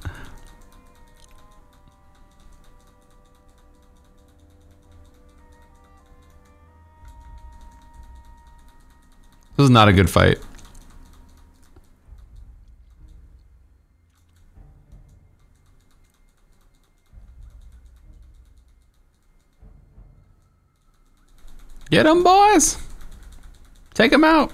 This is not a good fight. Get them, boys! Take them out!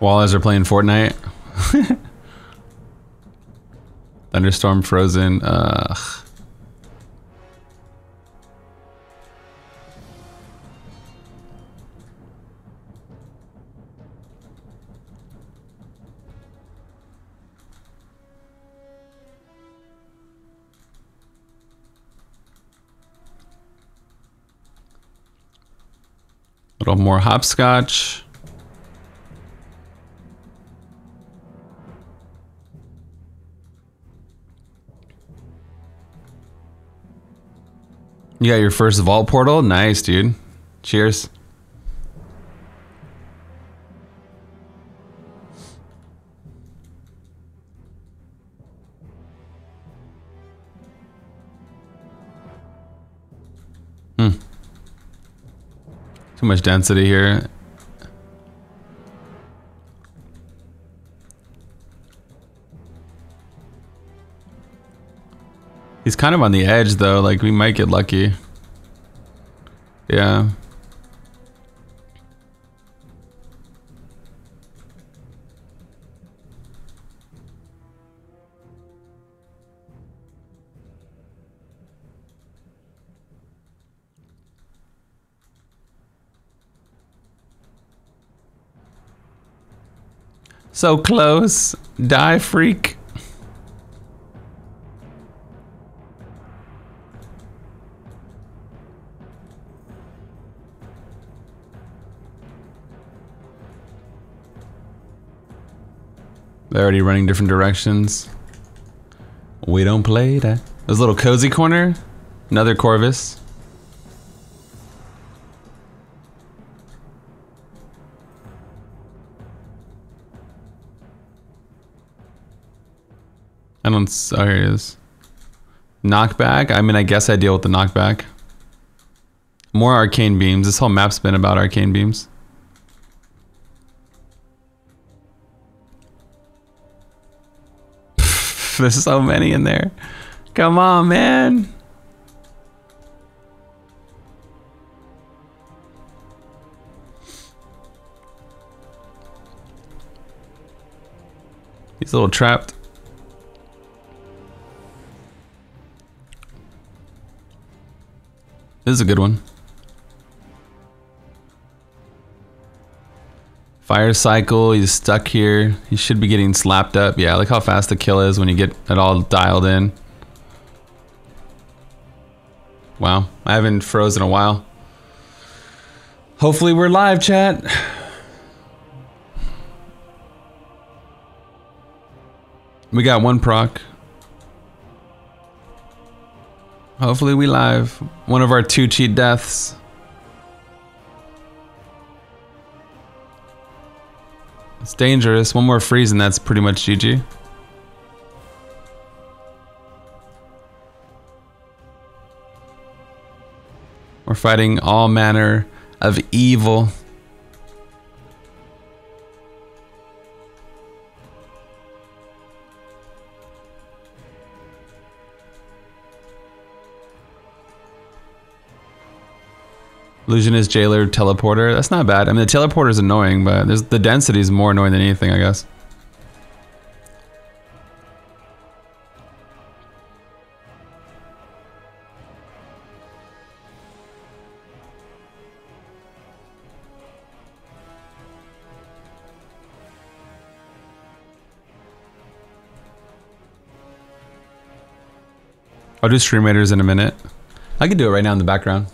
Wallers are playing Fortnite. (laughs) Thunderstorm frozen. Ugh. Little more hopscotch. You got your first vault portal? Nice, dude. Cheers. Too much density here. He's kind of on the edge though, like we might get lucky. Yeah. So close. Die, freak. They're already running different directions. We don't play that. There's a little cozy corner. Another Corvus. I don't. Oh, here it is. Knockback. I mean, I guess I deal with the knockback. More arcane beams. This whole map's been about arcane beams. (laughs) There's so many in there. Come on, man. He's a little trapped. This is a good one. Fire cycle, he's stuck here. He should be getting slapped up. Yeah, look how fast the kill is when you get it all dialed in. Wow, I haven't frozen in a while. Hopefully we're live, chat. We got one proc. Hopefully we live. One of our two cheat deaths. It's dangerous. One more freeze and that's pretty much GG. We're fighting all manner of evil. Illusionist, Jailer, Teleporter. That's not bad. I mean, the Teleporter is annoying, but there's, the density is more annoying than anything, I guess. I'll do Stream Raiders in a minute. I can do it right now in the background.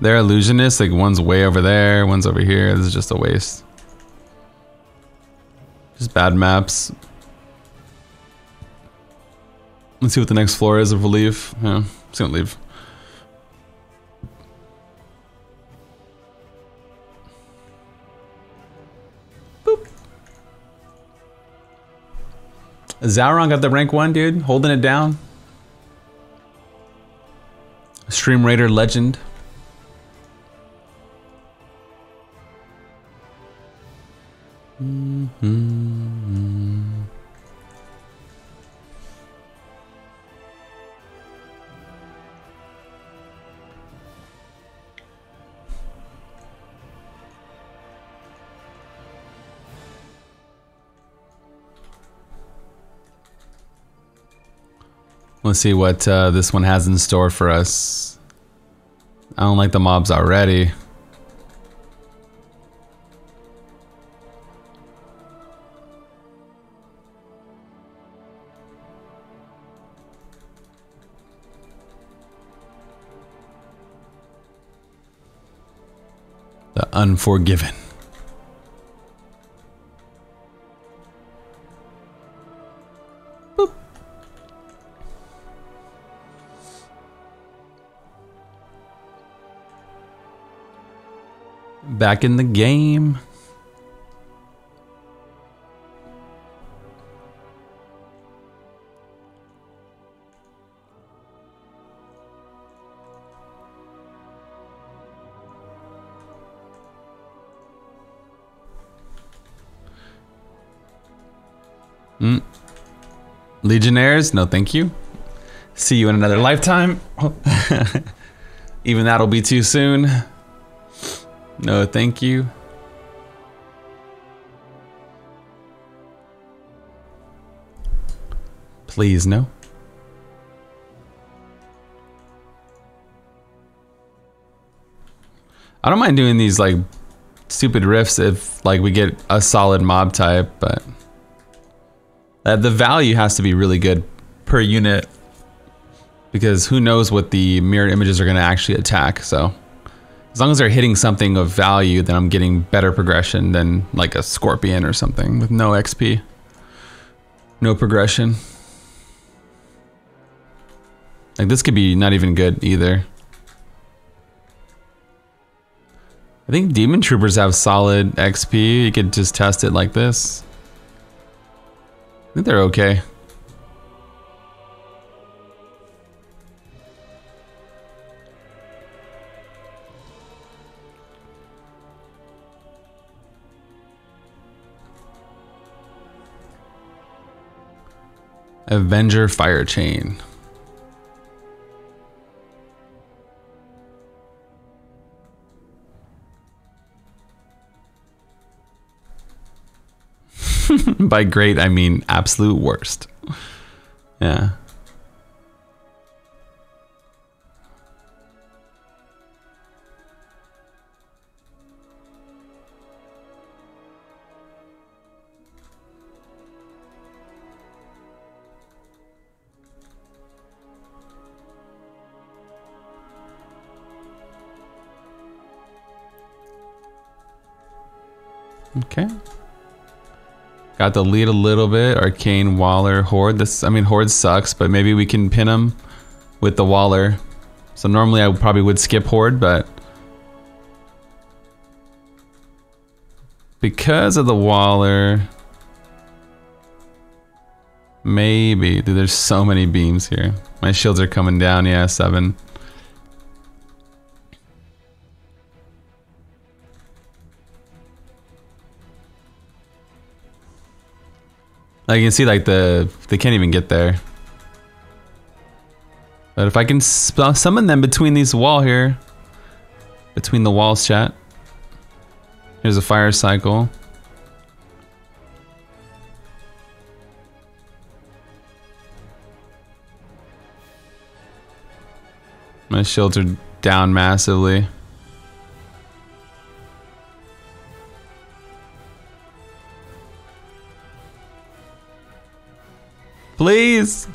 They're illusionists, like one's way over there, one's over here. This is just a waste. Just bad maps. Let's see what the next floor is if we'll leave. Yeah, just gonna leave. Boop. Zauron got the rank one, dude. Holding it down. Stream Raider legend. Let's see what uh, this one has in store for us. I don't like the mobs already. The Unforgiven. Back in the game. Mm. Legionnaires, no thank you. See you in another lifetime. (laughs) Even that'll be too soon. No thank you. Please, no. I don't mind doing these like stupid riffs if like we get a solid mob type, but uh, the value has to be really good per unit because who knows what the mirrored images are going to actually attack. So as long as they're hitting something of value, then I'm getting better progression than like a scorpion or something with no XP, no progression. Like this could be not even good either. I think demon troopers have solid XP. You could just test it like this. Think they're okay. Avenger Fire Chain. (laughs) By great, I mean absolute worst. Yeah. Okay. Got the lead a little bit. Arcane Waller Horde. This, I mean, Horde sucks, but maybe we can pin him with the Waller. So normally I probably would skip Horde, but because of the Waller, maybe. Dude, there's so many beams here. My shields are coming down. Yeah, seven. Like you can see, like the they can't even get there. But if I can uh, summon them between these wall here, between the walls, chat. Here's a fire cycle. My shields are down massively. Please.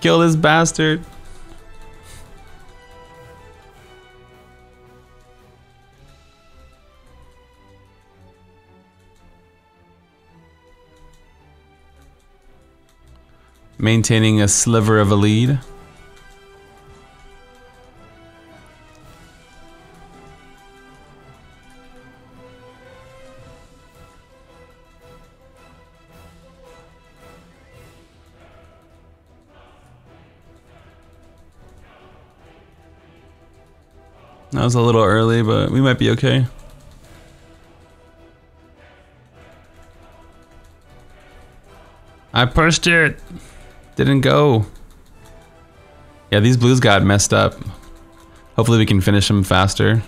Kill this bastard. Maintaining a sliver of a lead. That was a little early, but we might be okay. I pushed it. Didn't go. Yeah, these blues got messed up. Hopefully we can finish them faster.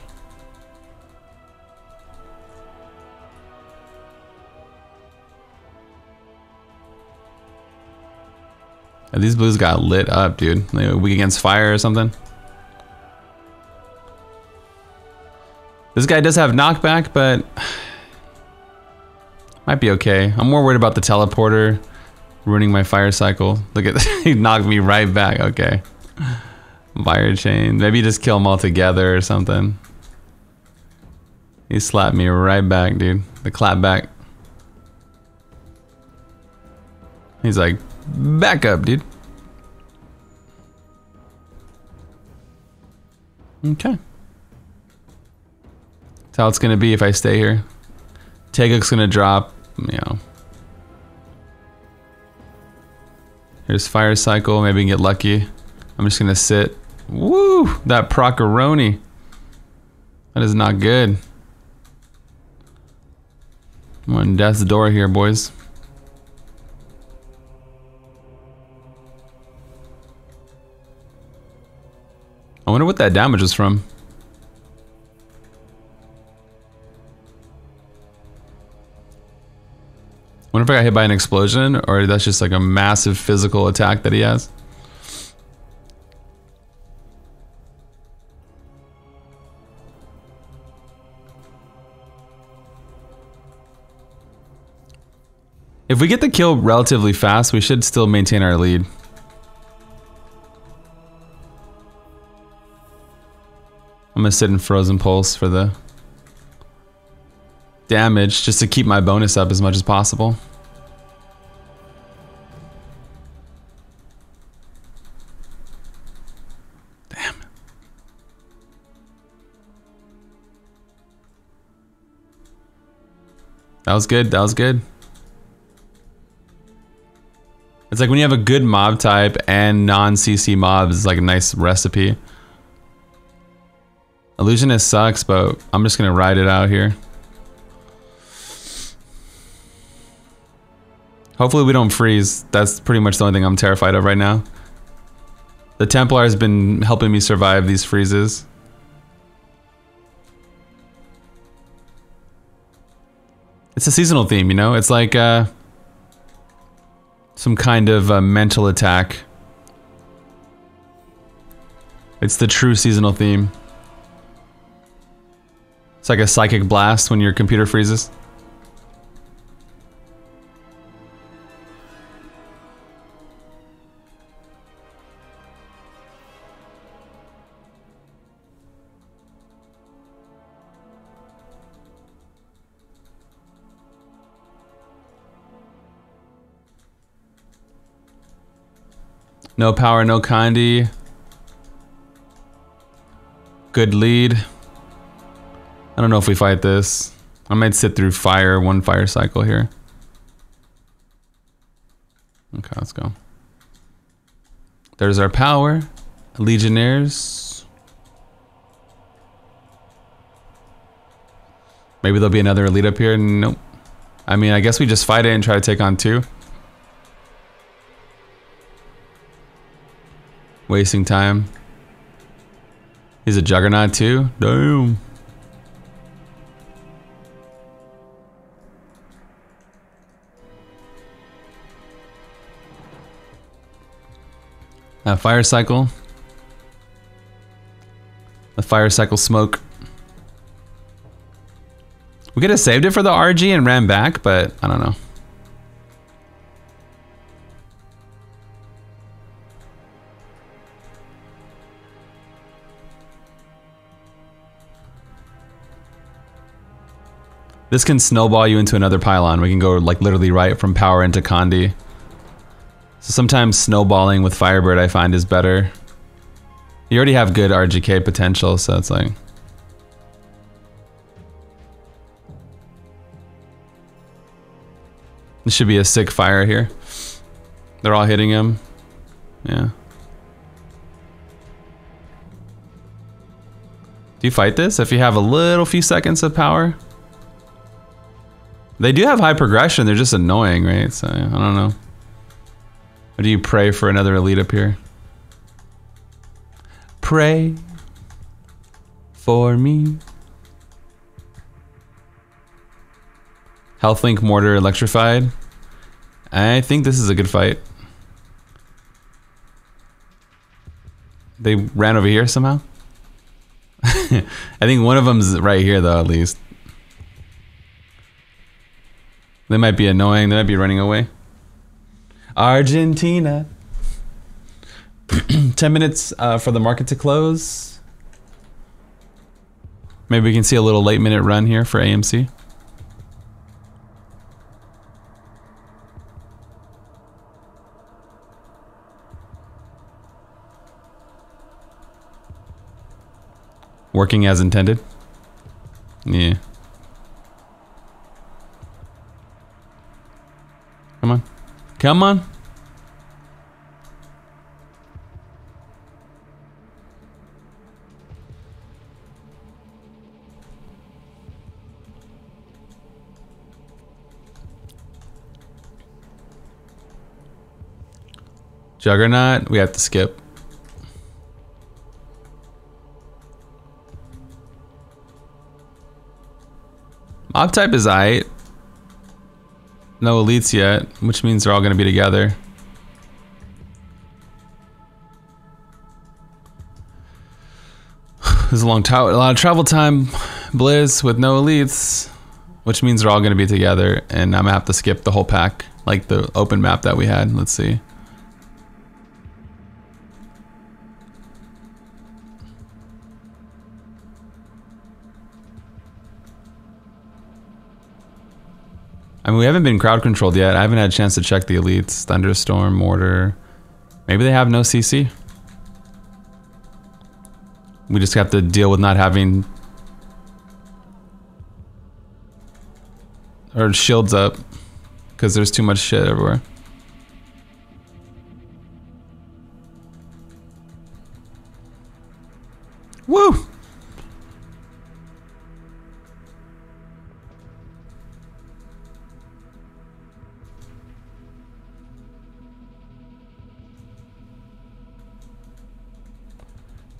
Yeah, these blues got lit up, dude. Like weak against fire or something. This guy does have knockback, but might be okay. I'm more worried about the teleporter ruining my fire cycle. Look at (laughs) he knocked me right back. Okay. Fire chain. Maybe just kill them all together or something. He slapped me right back, dude. The clap back. He's like, back up, dude. Okay. That's how it's gonna be if I stay here. Teguk's gonna drop, you know. Here's fire cycle, maybe we can get lucky. I'm just gonna sit. Woo! That procaroni. That is not good. I'm on death's door here, boys. I wonder what that damage was from. Wonder if I got hit by an explosion or that's just like a massive physical attack that he has. If we get the kill relatively fast, we should still maintain our lead. I'm gonna sit in Frozen Pulse for the damage, just to keep my bonus up as much as possible. Damn. That was good, that was good. It's like when you have a good mob type and non-CC mobs, it's like a nice recipe. Illusionist sucks, but I'm just gonna ride it out here. Hopefully we don't freeze. That's pretty much the only thing I'm terrified of right now. The Templar has been helping me survive these freezes. It's a seasonal theme, you know? It's like uh, some kind of uh, mental attack. It's the true seasonal theme. It's like a psychic blast when your computer freezes. No power, no kindy. Good lead. I don't know if we fight this. I might sit through fire, one fire cycle here. Okay, let's go. There's our power. Legionnaires. Maybe there'll be another elite up here. Nope. I mean, I guess we just fight it and try to take on two. Wasting time. He's a juggernaut too? Damn. A fire cycle. The fire cycle smoke. We could have saved it for the RG and ran back, but I don't know. This can snowball you into another pylon. We can go like literally right from power into Condi. So sometimes snowballing with Firebird I find is better. You already have good RGK potential, so it's like... This should be a sick fire here. They're all hitting him. Yeah. Do you fight this if you have a little few seconds of power? They do have high progression, they're just annoying, right? So, I don't know. Or do you pray for another elite up here? Pray for me. Healthlink Mortar electrified. I think this is a good fight. They ran over here somehow. (laughs) I think one of them's right here though, at least. They might be annoying. They might be running away. Argentina. (clears throat) 10 minutes uh, for the market to close. Maybe we can see a little late minute run here for AMC. Working as intended. Yeah. Come on. Come on. Juggernaut, we have to skip. Mob type is I. No elites yet, which means they're all going to be together. (sighs) There's a long a lot of travel time, Blizz with no elites, which means they're all going to be together, and I'm gonna have to skip the whole pack. like the open map that we had. Let's see. I mean, we haven't been crowd controlled yet. I haven't had a chance to check the elites. Thunderstorm, Mortar. Maybe they have no CC. We just have to deal with not having our shields up because there's too much shit everywhere. Woo!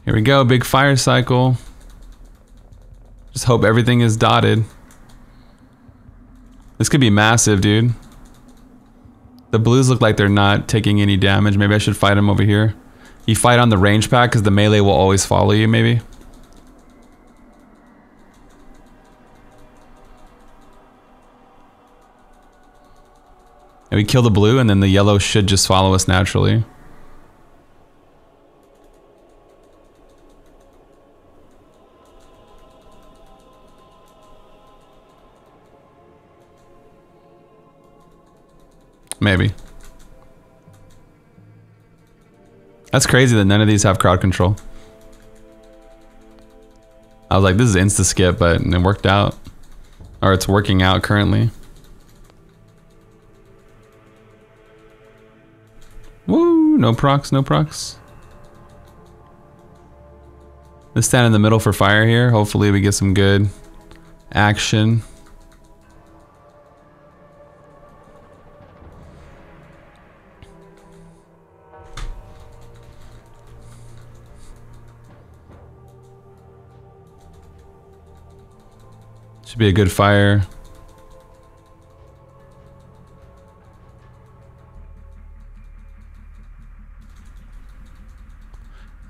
Here we go, big fire cycle. Just hope everything is dotted. This could be massive, dude. The blues look like they're not taking any damage. Maybe I should fight them over here. You fight on the range pack because the melee will always follow you, maybe. And we kill the blue and then the yellow should just follow us naturally. Maybe. That's crazy that none of these have crowd control. I was like, this is insta skip, but it worked out. Or it's working out currently. Woo, no procs, no procs. Let's stand in the middle for fire here. Hopefully we get some good action. Should be a good fire.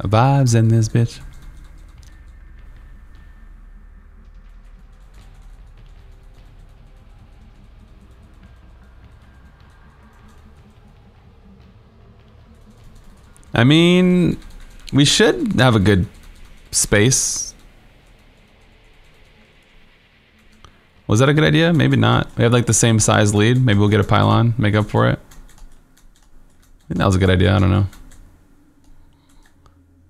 Vibes in this bitch. I mean, we should have a good space. Was that a good idea? Maybe not. We have like the same size lead. Maybe we'll get a pylon, make up for it. I think that was a good idea. I don't know.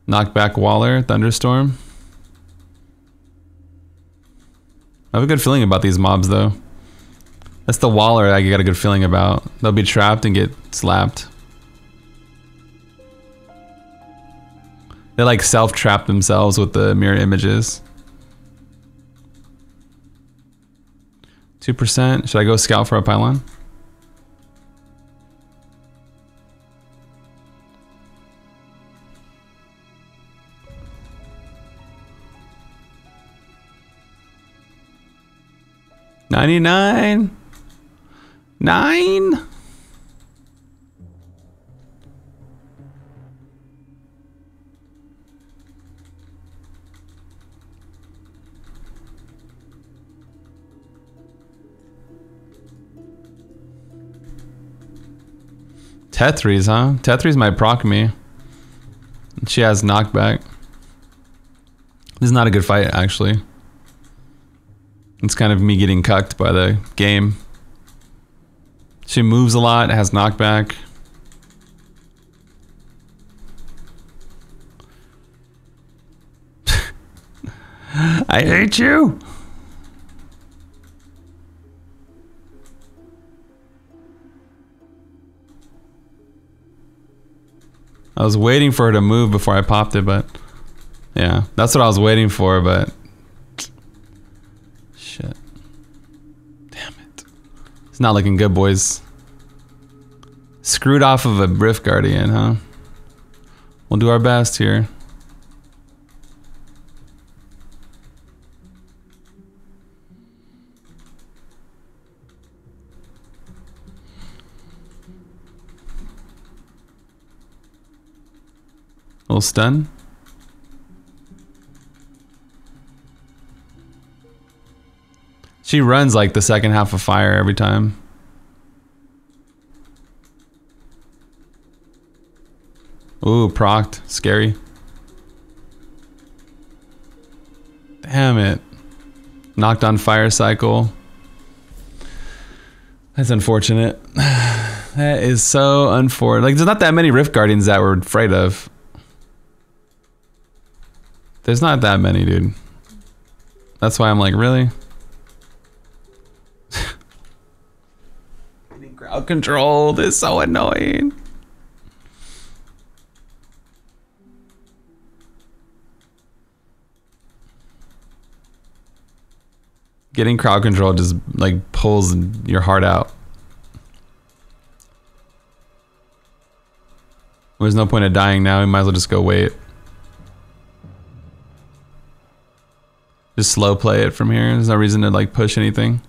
Knock back Waller, Thunderstorm. I have a good feeling about these mobs though. That's the Waller I got a good feeling about. They'll be trapped and get slapped. They like self-trap themselves with the mirror images. 2%. Should I go scout for a pylon? Ninety-nine. Nine. Tethrys, huh? Tethrys might proc me. She has knockback. This is not a good fight, actually. It's kind of me getting cucked by the game. She moves a lot, has knockback. (laughs) I hate you! I was waiting for her to move before I popped it, but yeah, that's what I was waiting for, but shit. Damn it. It's not looking good, boys. Screwed off of a Rift Guardian, huh? We'll do our best here. Little stun. She runs like the second half of fire every time. Ooh, procked. Scary. Damn it. Knocked on fire cycle. That's unfortunate. (sighs) that is so unfortunate. Like, there's not that many Rift Guardians that we're afraid of. There's not that many, dude. That's why I'm like, really? (laughs) Getting crowd controlled is so annoying. Getting crowd control just like pulls your heart out. There's no point of dying now. We might as well just go wait. Just slow play it from here. There's no reason to like push anything.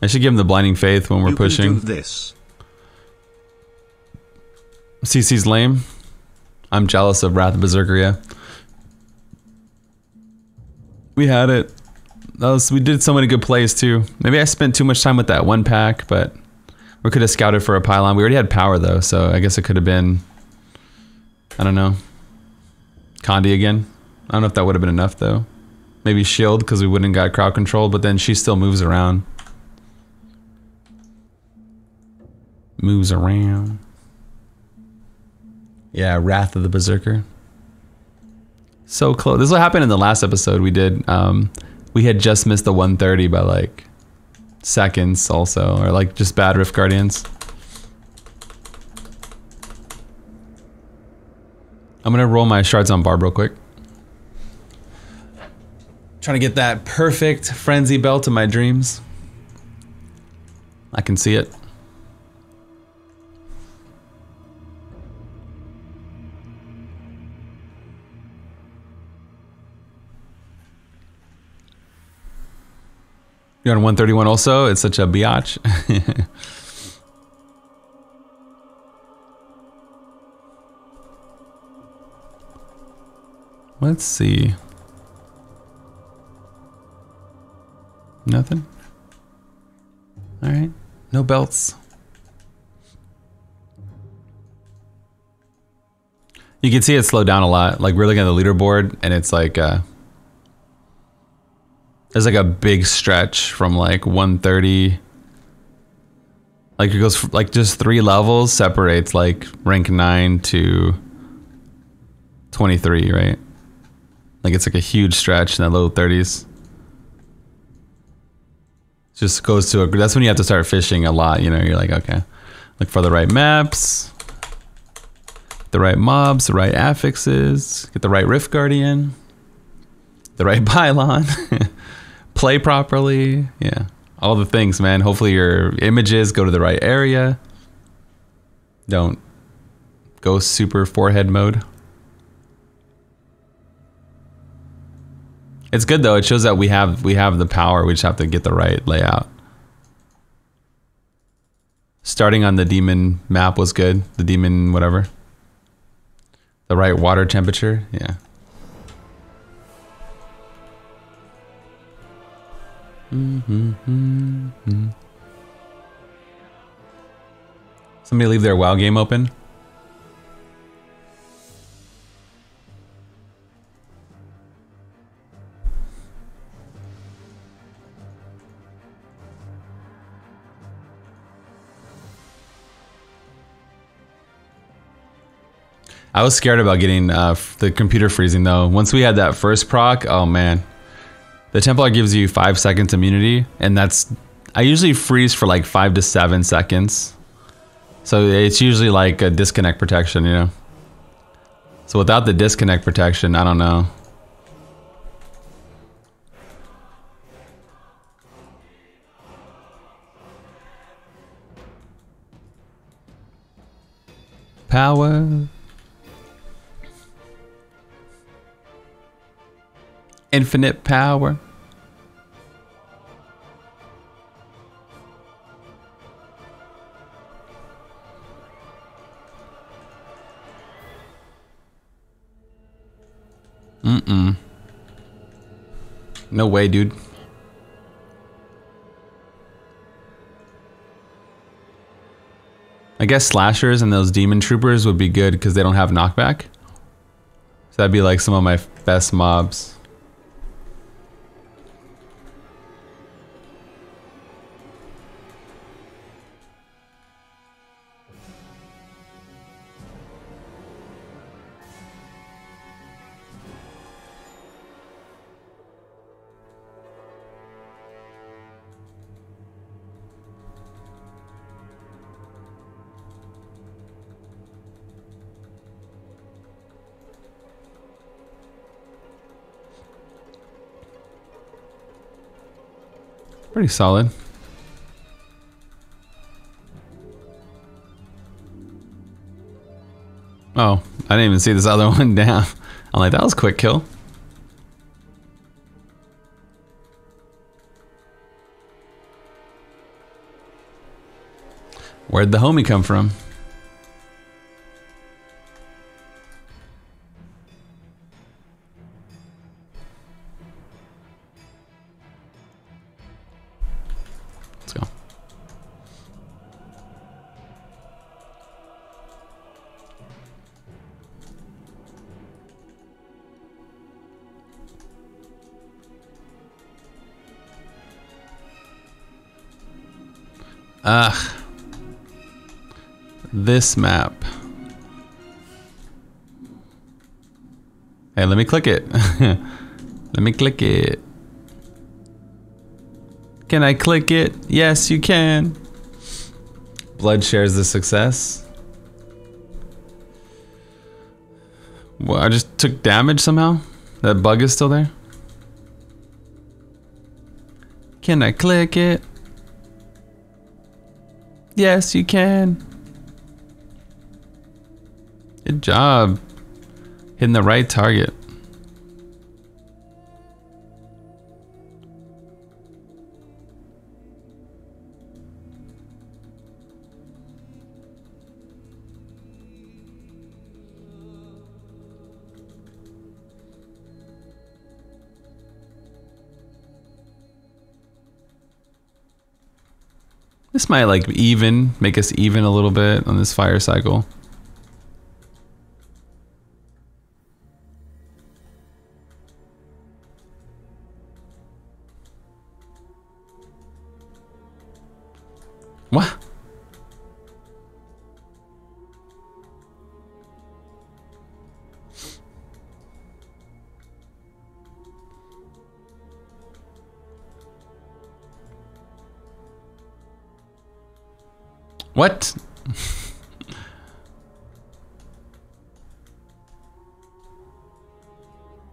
I should give him the blinding faith when we're You can pushing. do this. CC's lame. I'm jealous of Wrath of Berserker, yeah. We had it. Was we did so many good plays too. Maybe I spent too much time with that one pack, but we could have scouted for a pylon. We already had power though, so I guess it could have been I don't know. Condi again. I don't know if that would have been enough though. Maybe shield because we wouldn't got crowd control, but then she still moves around. Moves around. Yeah, Wrath of the Berserker. So close. This is what happened in the last episode we did. Um, we had just missed the 130 by like seconds, also, or like just bad Rift Guardians. I'm gonna roll my shards on Barb real quick. Trying to get that perfect frenzy belt of my dreams. I can see it. You're on 131 also? It's such a biatch. (laughs) Let's see. Nothing? Alright. No belts. You can see it slowed down a lot. Like we're looking at the leaderboard and it's like uh there's like a big stretch from like 130 like it goes like just three levels separates like rank 9 to 23 right? Like it's like a huge stretch in the low 30s just goes to a that's when you have to start fishing a lot you know? You're like okay. Look for the right maps the right mobs the right affixes get the right rift guardian the right (laughs) pylon play properly. Yeah. All the things, man. Hopefully your images go to the right area. Don't go super forehead mode. It's good though. It shows that we have we have the power. We just have to get the right layout. Starting on the demon map was good. The demon whatever. The right water temperature. Yeah. Somebody leave their WoW game open. I was scared about getting uh, the computer freezing though. Once we had that first proc, oh man, the Templar gives you five seconds immunity, and that's I usually freeze for like five to seven seconds. So it's usually like a disconnect protection, you know. So without the disconnect protection, I don't know. Power. Infinite power. Mm-mm. No way, dude. I guess slashers and those demon troopers would be good because they don't have knockback. So that'd be like some of my best mobs. Pretty solid. Oh, I didn't even see this other (laughs) one down. I'm like, that was quick kill. Where'd the homie come from? Ugh. This map. Hey, let me click it. (laughs) let me click it. Can I click it? Yes, you can. Blood shares the success. Well, I just took damage somehow? That bug is still there? Can I click it? Yes, you can. Good job. Hitting the right target. This might like even, make us even a little bit on this fire cycle. What? What?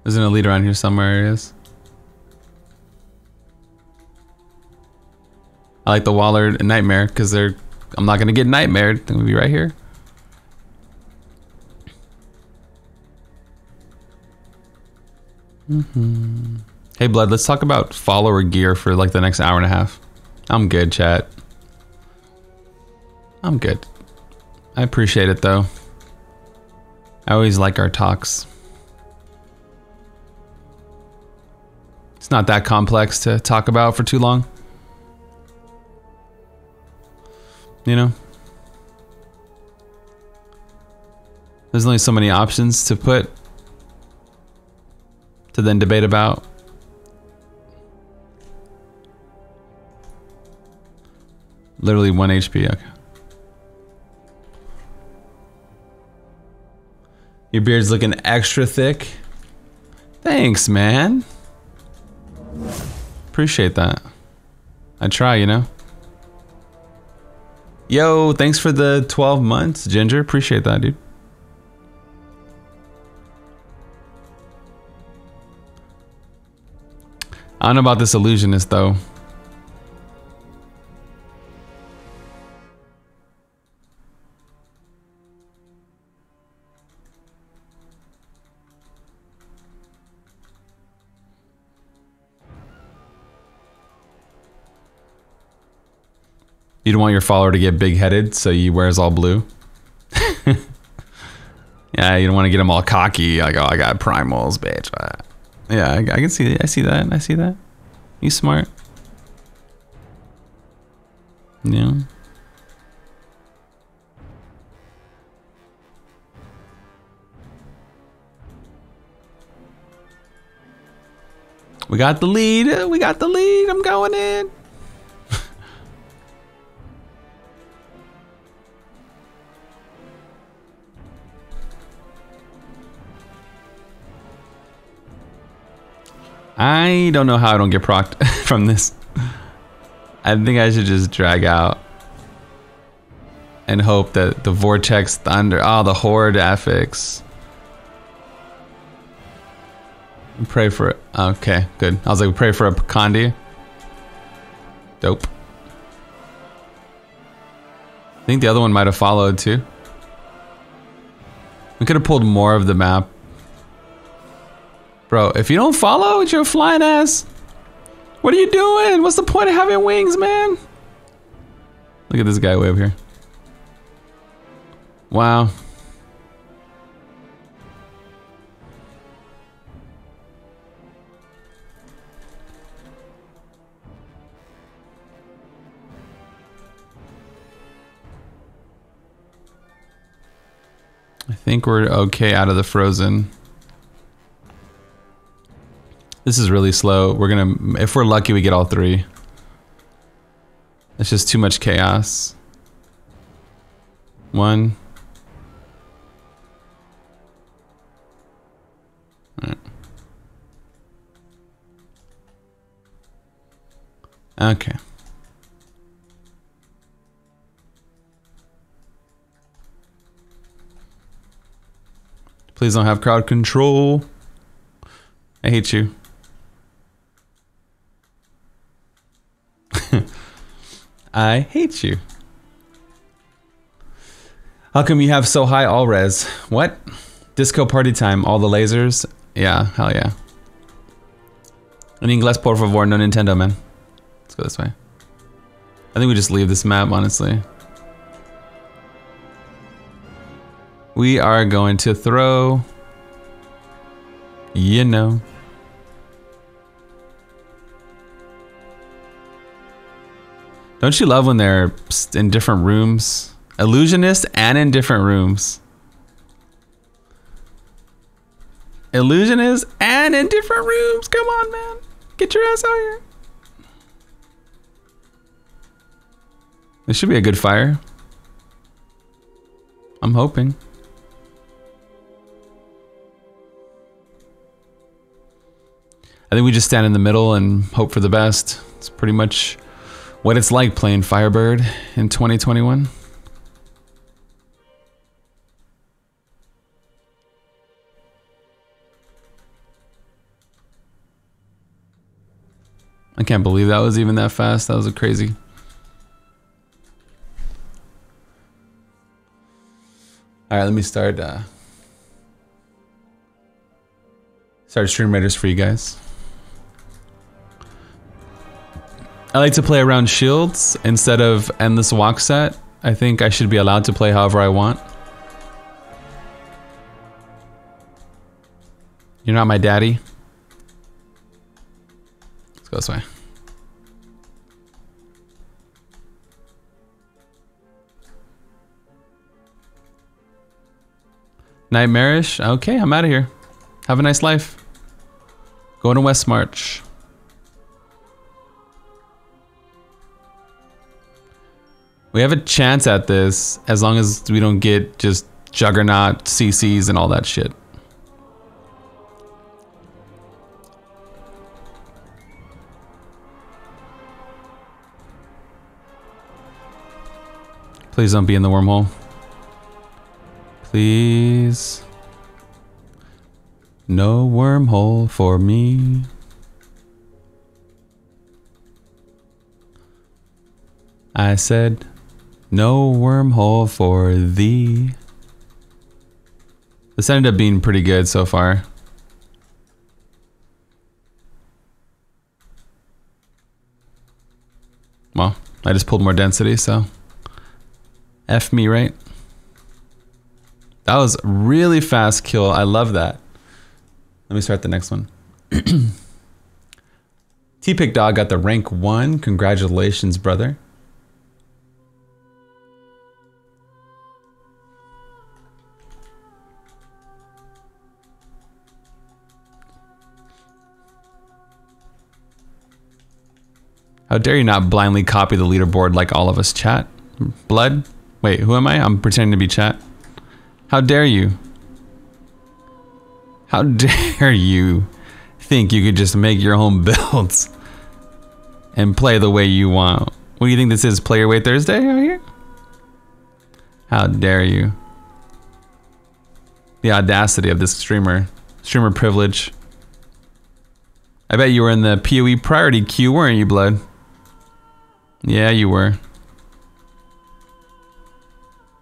There's an elite around here somewhere. It is. I like the Waller Nightmare because they're. I'm not gonna get nightmared. They're gonna be right here. Mm-hmm. Hey, Blood. Let's talk about follower gear for like the next hour and a half. I'm good, chat. I'm good. I appreciate it though. I always like our talks. It's not that complex to talk about for too long. You know? There's only so many options to put to then debate about. Literally one HP, okay. Your beard's looking extra thick. Thanks, man. Appreciate that. I try, you know. Yo, thanks for the 12 months, Ginger. Appreciate that, dude. I don't know about this illusionist, though. You don't want your follower to get big headed, so he wears all blue. (laughs) Yeah, you don't want to get them all cocky. Like, oh, I got primals, bitch. Uh, Yeah, I, I can see. I see that. I see that. You smart. Yeah. We got the lead. We got the lead. I'm going in. I don't know how I don't get procced (laughs) from this. I think I should just drag out and hope that the Vortex Thunder, oh, the Horde affix. Pray for it. Okay, good. I was like, pray for a Condi. Dope. I think the other one might have followed too. We could have pulled more of the map. Bro, if you don't follow with your flying ass, what are you doing? What's the point of having wings, man? Look at this guy way up here. Wow. I think we're okay out of the frozen. This is really slow. We're gonna, if we're lucky, we get all three. It's just too much chaos. One. Alright. Okay. Please don't have crowd control. I hate you. I hate you. How come you have so high all res? What? Disco party time, all the lasers? Yeah, hell yeah. En inglés, por favor, no Nintendo, man. Let's go this way. I think we just leave this map, honestly. We are going to throw, you know. Don't you love when they're in different rooms? Illusionist and in different rooms. Illusionist and in different rooms. Come on, man. Get your ass out here. This should be a good fire. I'm hoping. I think we just stand in the middle and hope for the best. It's pretty much what it's like playing Firebird in 2021. I can't believe that was even that fast. That was a crazy. All right, let me start. Uh, start Stream Raiders for you guys. I like to play around shields instead of endless walk set. I think I should be allowed to play however I want. You're not my daddy. Let's go this way. Nightmarish? Okay, I'm out of here. Have a nice life. Going to West March. We have a chance at this as long as we don't get just juggernaut CCs and all that shit. Please don't be in the wormhole. Please. No wormhole for me. I said no wormhole for thee. This ended up being pretty good so far. Well, I just pulled more density, so F me, right? That was really fast kill. I love that. Let me start the next one. (clears throat) T-Pick Dog got the rank one. Congratulations, brother. How dare you not blindly copy the leaderboard like all of us, chat? Blood? Wait, who am I? I'm pretending to be chat. How dare you? How (laughs) dare you think you could just make your own (laughs) builds and play the way you want? What do you think this is, Player Way Thursday out here? How dare you? The audacity of this streamer. Streamer privilege. I bet you were in the PoE priority queue, weren't you, Blood? Yeah, you were.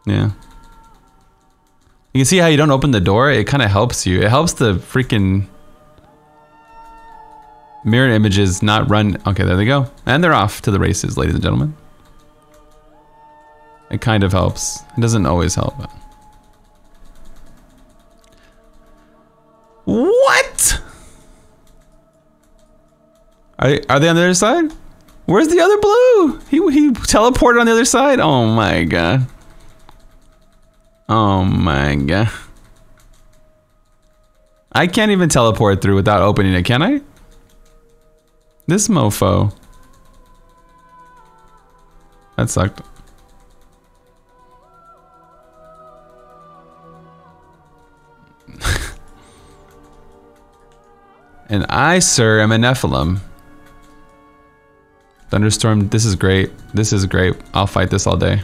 Yeah. You can see how you don't open the door? It kind of helps you. It helps the freaking mirror images not run. Okay, there they go. And they're off to the races, ladies and gentlemen. It kind of helps. It doesn't always help. What? Are, are they on the other side? Where's the other blue? He, he teleported on the other side? Oh my god. Oh my god. I can't even teleport through without opening it, can I? This mofo. That sucked. (laughs) and I, sir, am a Nephilim. Thunderstorm, this is great. This is great. I'll fight this all day.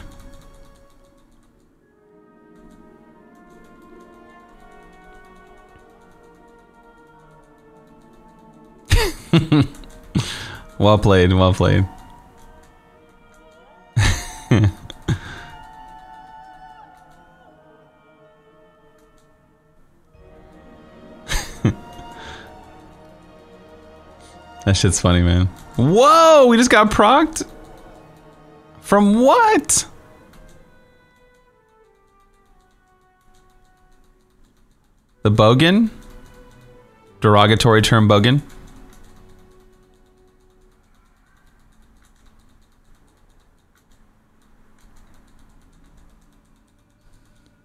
(laughs) well played, well played. That shit's funny, man. Whoa, we just got procced? From what? The bogan? Derogatory term bogan?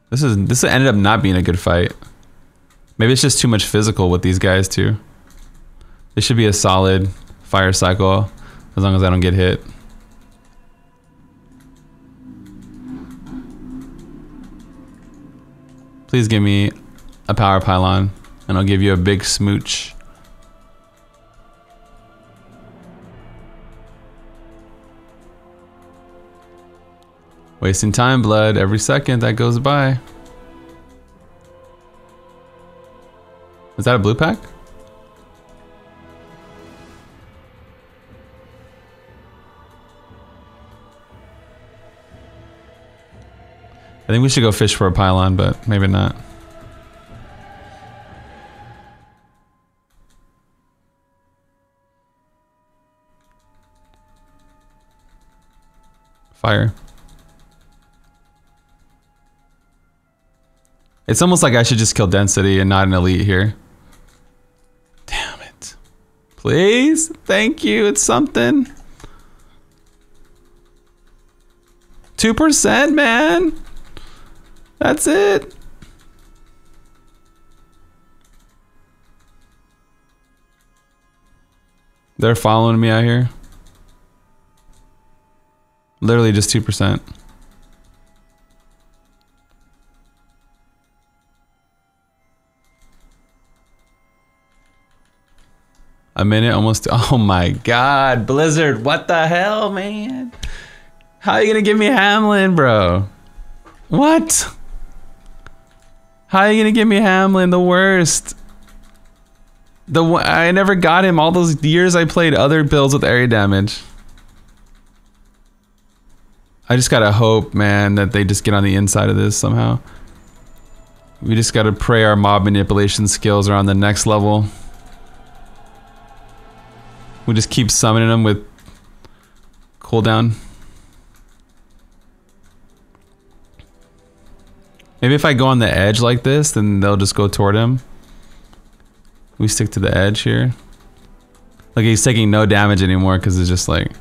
This is this ended up not being a good fight. Maybe it's just too much physical with these guys too. This should be a solid fire cycle as long as I don't get hit. Please give me a power pylon and I'll give you a big smooch. Wasting time, blood, every second that goes by. Is that a blue pack? I think we should go fish for a pylon, but maybe not. Fire. It's almost like I should just kill density and not an elite here. Damn it. Please? Thank you. It's something. 2%, man. That's it. They're following me out here. Literally just 2%. A minute almost. (laughs) Oh my god, Blizzard, what the hell, man? How are you gonna give me Hamelin, bro? What? How are you gonna give me Hamelin? The worst. The I never got him all those years I played other builds with area damage. I just gotta hope, man, that they just get on the inside of this somehow. We just gotta pray our mob manipulation skills are on the next level. We just keep summoning them with cooldown. Maybe if I go on the edge like this, then they'll just go toward him. We stick to the edge here. Like he's taking no damage anymore because it's just like.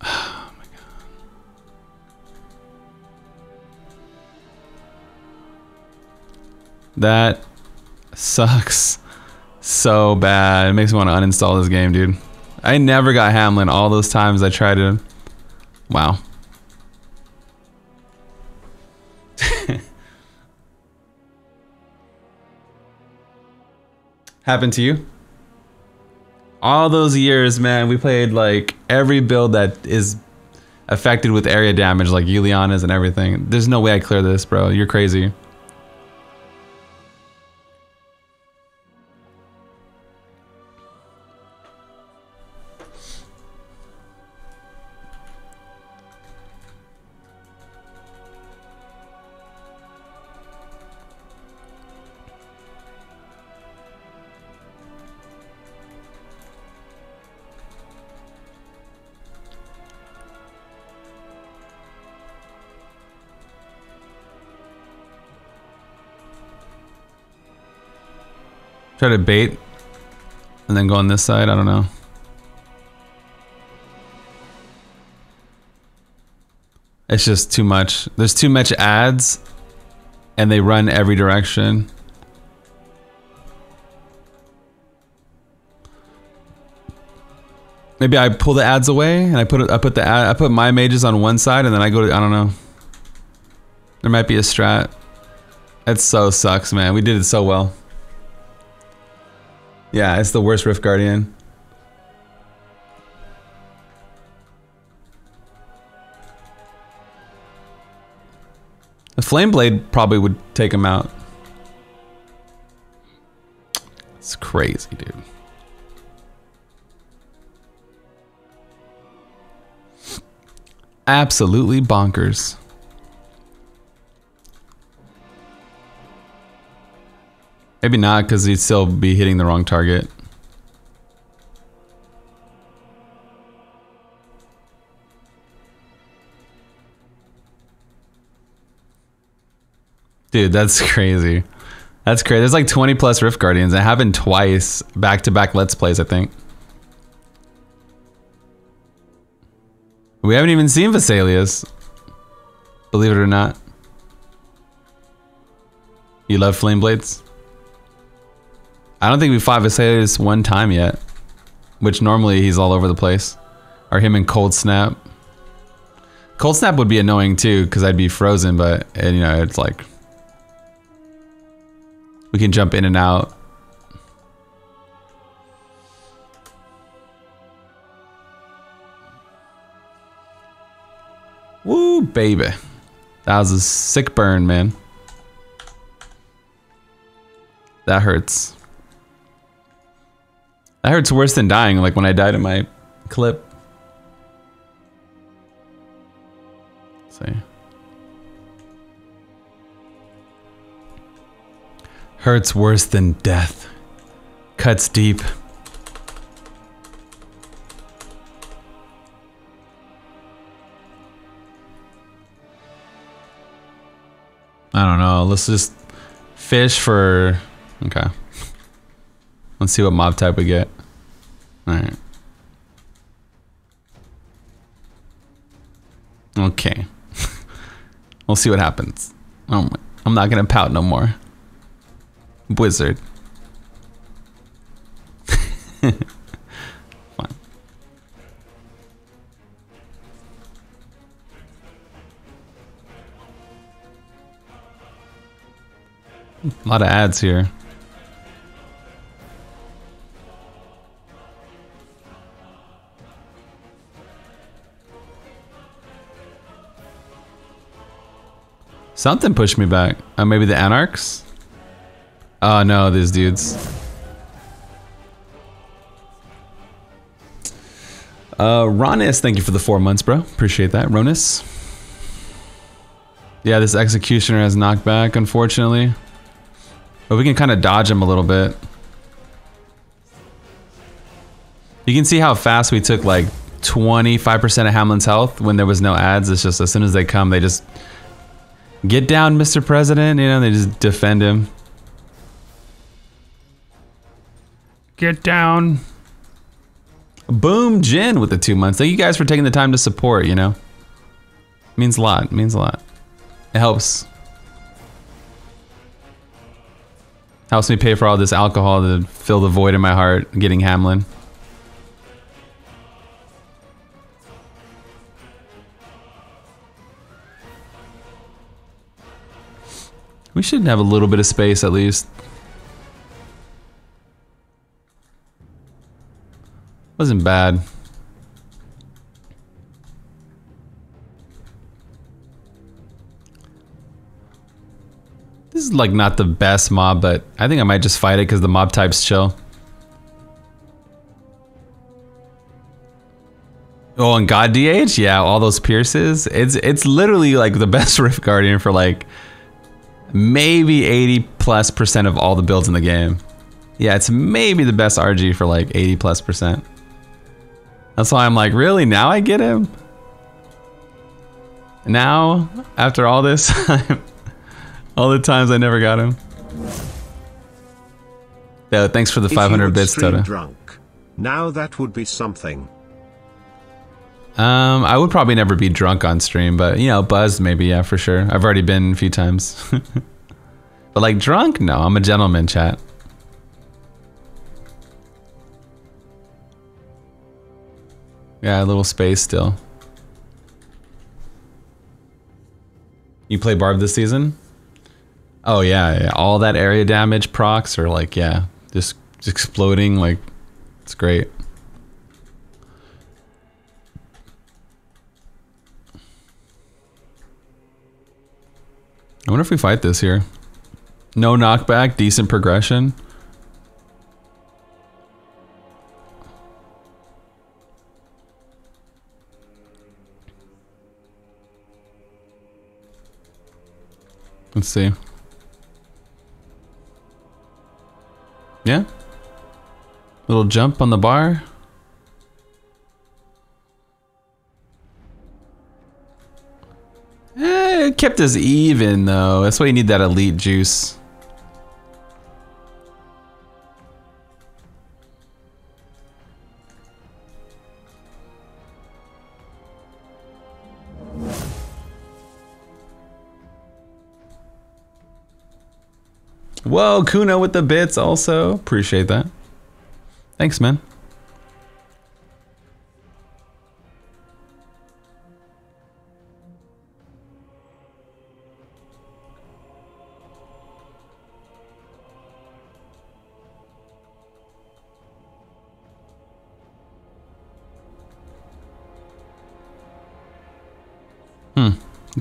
(sighs) Oh my god. That sucks (laughs) so bad. It makes me want to uninstall this game, dude. I never got Hamelin all those times I tried to. Wow. (laughs) Happened to you? All those years, man, we played like every build that is affected with area damage, like Juliana's and everything. There's no way I clear this, bro. You're crazy. Try to bait and then go on this side. I don't know. It's just too much. There's too much ads and they run every direction. Maybe I pull the ads away and I put I put the ad, I put my mages on one side and then I go to I don't know. There might be a strat. It so sucks, man. We did it so well. Yeah, it's the worst Rift Guardian. The Flame Blade probably would take him out. It's crazy, dude. Absolutely bonkers. Maybe not, because he'd still be hitting the wrong target. Dude, that's (laughs) crazy. That's crazy. There's like 20 plus Rift Guardians. It happened twice back to back Let's Plays, I think. We haven't even seen Vesalius. Believe it or not. You love Flame Blades? I don't think we fought Vesalius one time yet. Which normally he's all over the place. Or him and Cold Snap. Cold Snap would be annoying too, because I'd be frozen, but and, you know, it's like we can jump in and out. Woo, baby. That was a sick burn, man. That hurts. That hurts worse than dying, like when I died in my clip. Let's see. Hurts worse than death. Cuts deep. I don't know. Let's just fish for. Okay. Let's see what mob type we get. Alright. Okay. (laughs) we'll see what happens. Oh, I'm not gonna pout no more. Blizzard. (laughs) Fine. A lot of ads here. Something pushed me back. Uh, maybe the Anarchs? Oh no, these dudes. Uh, Ronis, thank you for the four months, bro. Appreciate that, Ronis. Yeah, this Executioner has knockback, unfortunately. But we can kind of dodge him a little bit. You can see how fast we took like 25% of Hamelin's health when there was no ads. It's just as soon as they come, they just get down, Mr. President. You know, they just defend him. Get down. Boom, Jin with the two months. Thank you guys for taking the time to support, you know. means a lot. means a lot. It helps. Helps me pay for all this alcohol to fill the void in my heart getting Hamelin. We should have a little bit of space at least. Wasn't bad. This is like not the best mob, but I think I might just fight it because the mob type's chill. Oh, and God DH? Yeah, all those pierces. It's it's literally like the (laughs) best Rift Guardian for like maybe 80 plus percent of all the builds in the game. Yeah, it's maybe the best RG for like 80 plus percent. That's why I'm like, really? Now I get him? Now, after all this time, (laughs) all the times I never got him. Yeah, thanks for the 500 bits, Toto. Drunk. Now that would be something. Um, I would probably never be drunk on stream, but you know, buzzed maybe, yeah, for sure. I've already been a few times. (laughs) but like drunk? No, I'm a gentleman, chat. Yeah, a little space still. You play Barb this season? Oh yeah, yeah, all that area damage procs are like, yeah, just exploding, like, it's great. I wonder if we fight this here. No knockback, decent progression. Let's see. Yeah? Little jump on the bar. Eh, it kept us even though. That's why you need that elite juice. Whoa, Kuno with the bits also. Appreciate that. Thanks, man.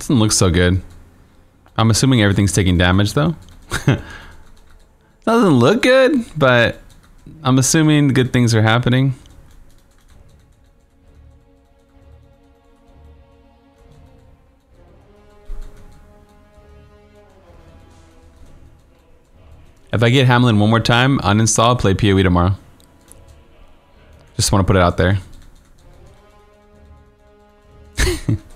Doesn't look so good. I'm assuming everything's taking damage though. (laughs) Doesn't look good, but I'm assuming good things are happening. If I get Hamelin one more time, uninstall, play PoE tomorrow. Just want to put it out there. (laughs)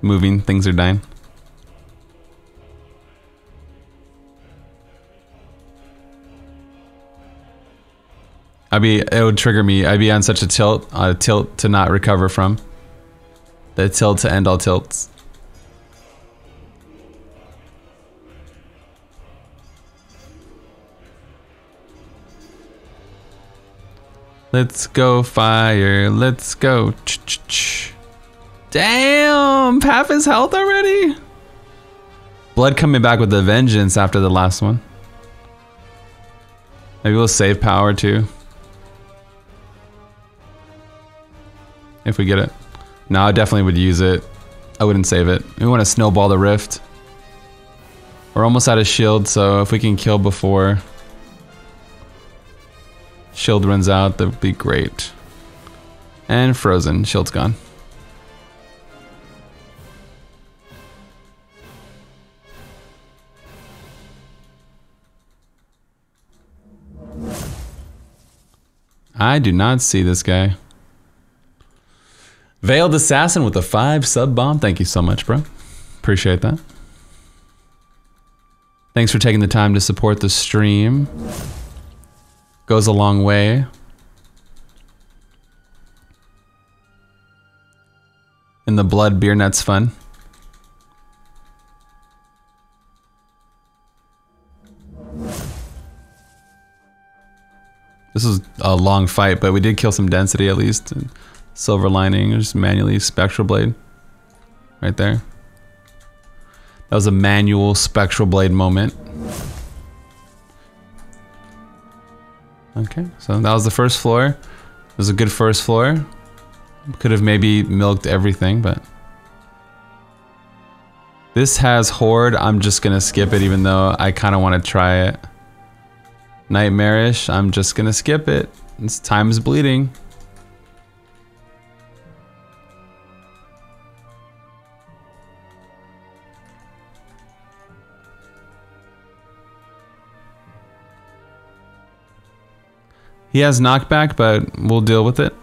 Moving, things are dying. I'd be it would trigger me. I'd be on such a tilt, a tilt to not recover from. The tilt to end all tilts. Let's go fire. Let's go. Ch -ch -ch. Damn, half his health already. Blood coming back with a vengeance after the last one. Maybe we'll save power too. if we get it. No, I definitely would use it. I wouldn't save it. We want to snowball the rift. We're almost out of shield, so if we can kill before shield runs out, that would be great. And frozen, shield's gone. I do not see this guy. Veiled Assassin with a five sub bomb. Thank you so much, bro. Appreciate that. Thanks for taking the time to support the stream. Goes a long way. In the blood beer nuts fun. This was a long fight, but we did kill some density at least. Silver lining, just manually spectral blade. Right there. That was a manual spectral blade moment. Okay, so that was the first floor. It was a good first floor. Could have maybe milked everything, but... This has Horde. I'm just gonna skip it even though I kind of want to try it. Nightmarish. I'm just gonna skip it. It's time's bleeding. He has knockback, but we'll deal with it.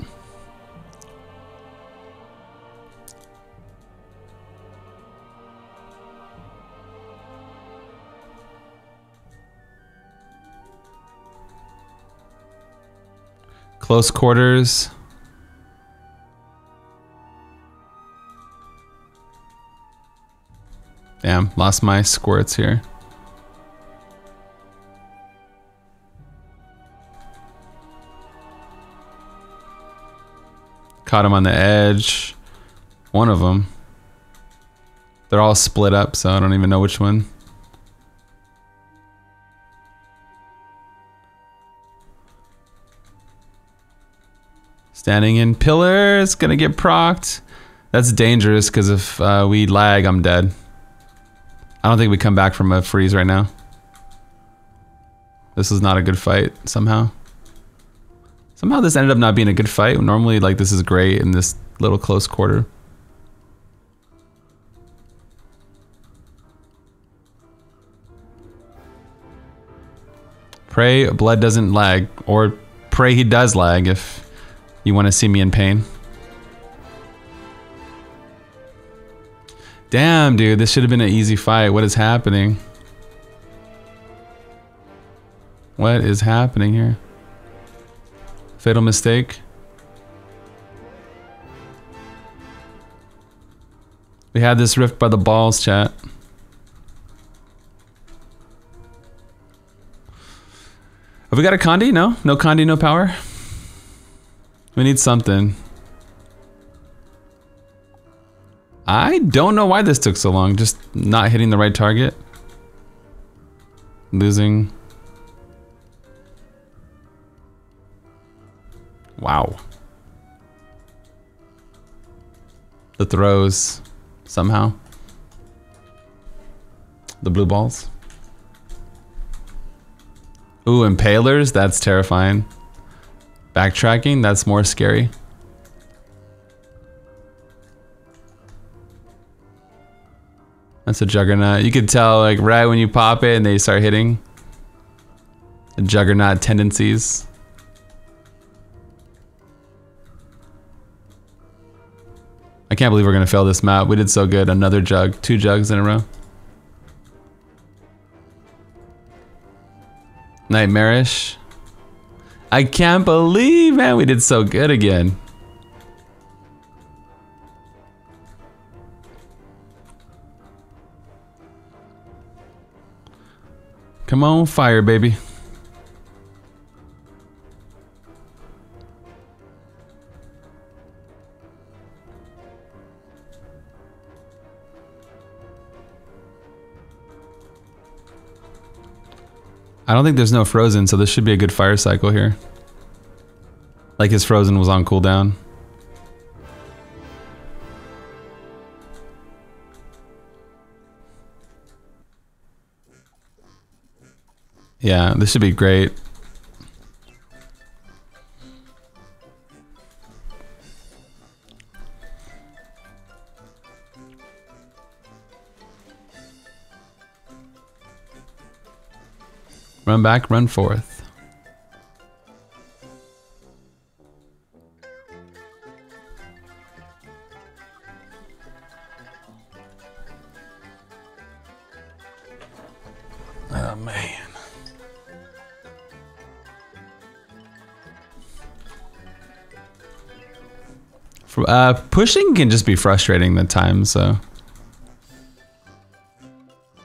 Close quarters. Damn, lost my squirts here. Caught him on the edge. One of them. They're all split up, so I don't even know which one. Standing in pillars, gonna get procced. That's dangerous because if uh, we lag, I'm dead. I don't think we come back from a freeze right now. This is not a good fight somehow. Somehow this ended up not being a good fight. Normally, like, this is great in this little close quarter. Pray blood doesn't lag, or pray he does lag if you want to see me in pain? Damn, dude, this should have been an easy fight. What is happening? What is happening here? Fatal mistake. We had this rift by the balls, chat. Have we got a Condi? No? No Condi, no power? We need something. I don't know why this took so long. Just not hitting the right target. Losing. Wow. The throws, somehow. The blue balls. Ooh, impalers? That's terrifying. Backtracking, that's more scary. That's a juggernaut. You could tell like right when you pop it and they start hitting. The juggernaut tendencies. I can't believe we're gonna fail this map. We did so good. Another jug. Two jugs in a row. Nightmarish. I can't believe, man, we did so good again. Come on, fire, baby. I don't think there's no frozen, so this should be a good fire cycle here. Like his frozen was on cooldown. Yeah, this should be great. Run back, run forth. Oh man. Uh, pushing can just be frustrating at times, so.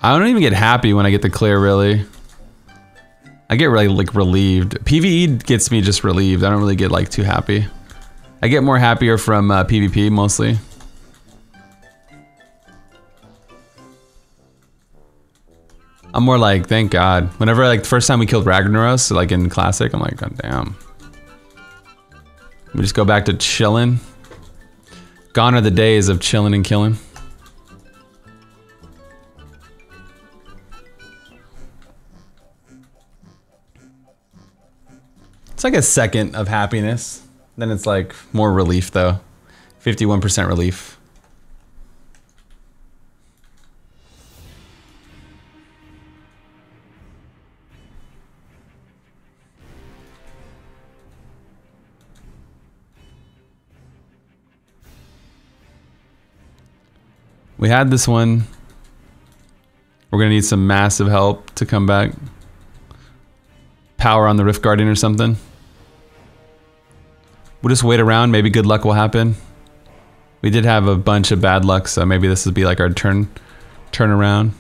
I don't even get happy when I get the clear, really. I get really, like, relieved. PvE gets me just relieved. I don't really get, like, too happy. I get more happier from uh, PvP, mostly. I'm more like, thank God. Whenever, like, the first time we killed Ragnaros, like, in Classic, I'm like, God damn. We just go back to chilling. Gone are the days of chilling and killing. It's like a second of happiness. Then it's like more relief though. 51% relief. We had this one. We're gonna need some massive help to come back. Power on the Rift Guardian or something. We'll just wait around. Maybe good luck will happen. We did have a bunch of bad luck, so maybe this would be like our turn, turn around.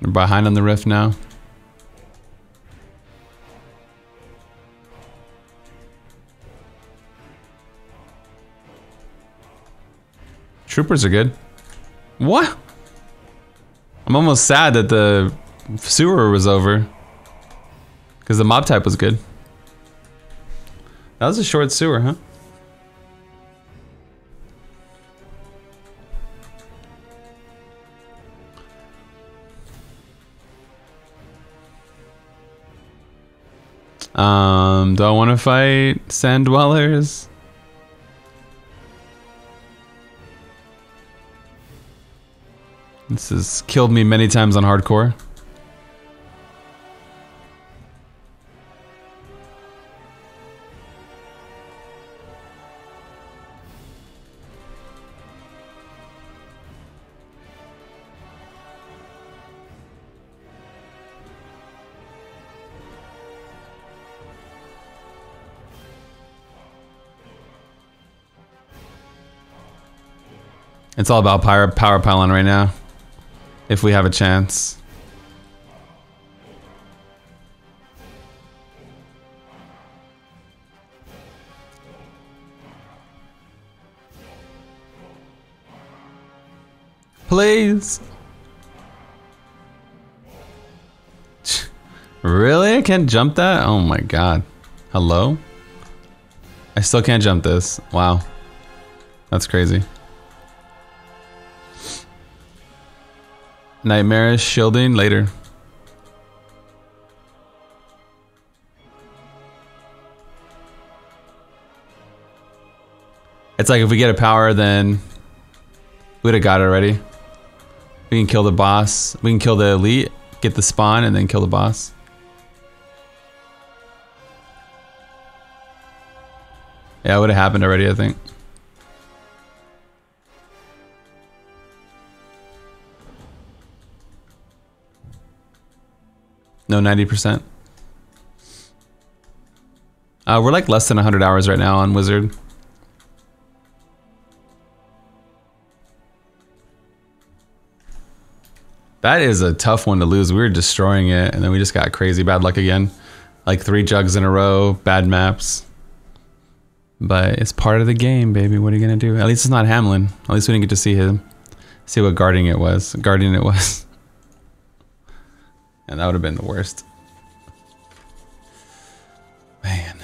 We're behind on the rift now. Troopers are good. What? I'm almost sad that the sewer was over. Because the mob type was good. That was a short sewer, huh? Um, do I want to fight sand dwellers? This has killed me many times on hardcore. It's all about power, power pylon right now. If we have a chance. Please. (laughs) Really? I can't jump that? Oh my god. Hello? I still can't jump this. Wow. That's crazy. Nightmarish shielding later. It's like if we get a power, then we'd have got it already. We can kill the boss. We can kill the elite, get the spawn, and then kill the boss. Yeah, it would have happened already, I think. No, 90%. Uh, we're like less than 100 hours right now on Wizard. That is a tough one to lose. We were destroying it, and then we just got crazy bad luck again. Like three jugs in a row, bad maps. But it's part of the game, baby. What are you gonna do? At least it's not Hamelin. At least we didn't get to see him. See what guarding it was. Guardian it was. (laughs) And that would have been the worst. Man.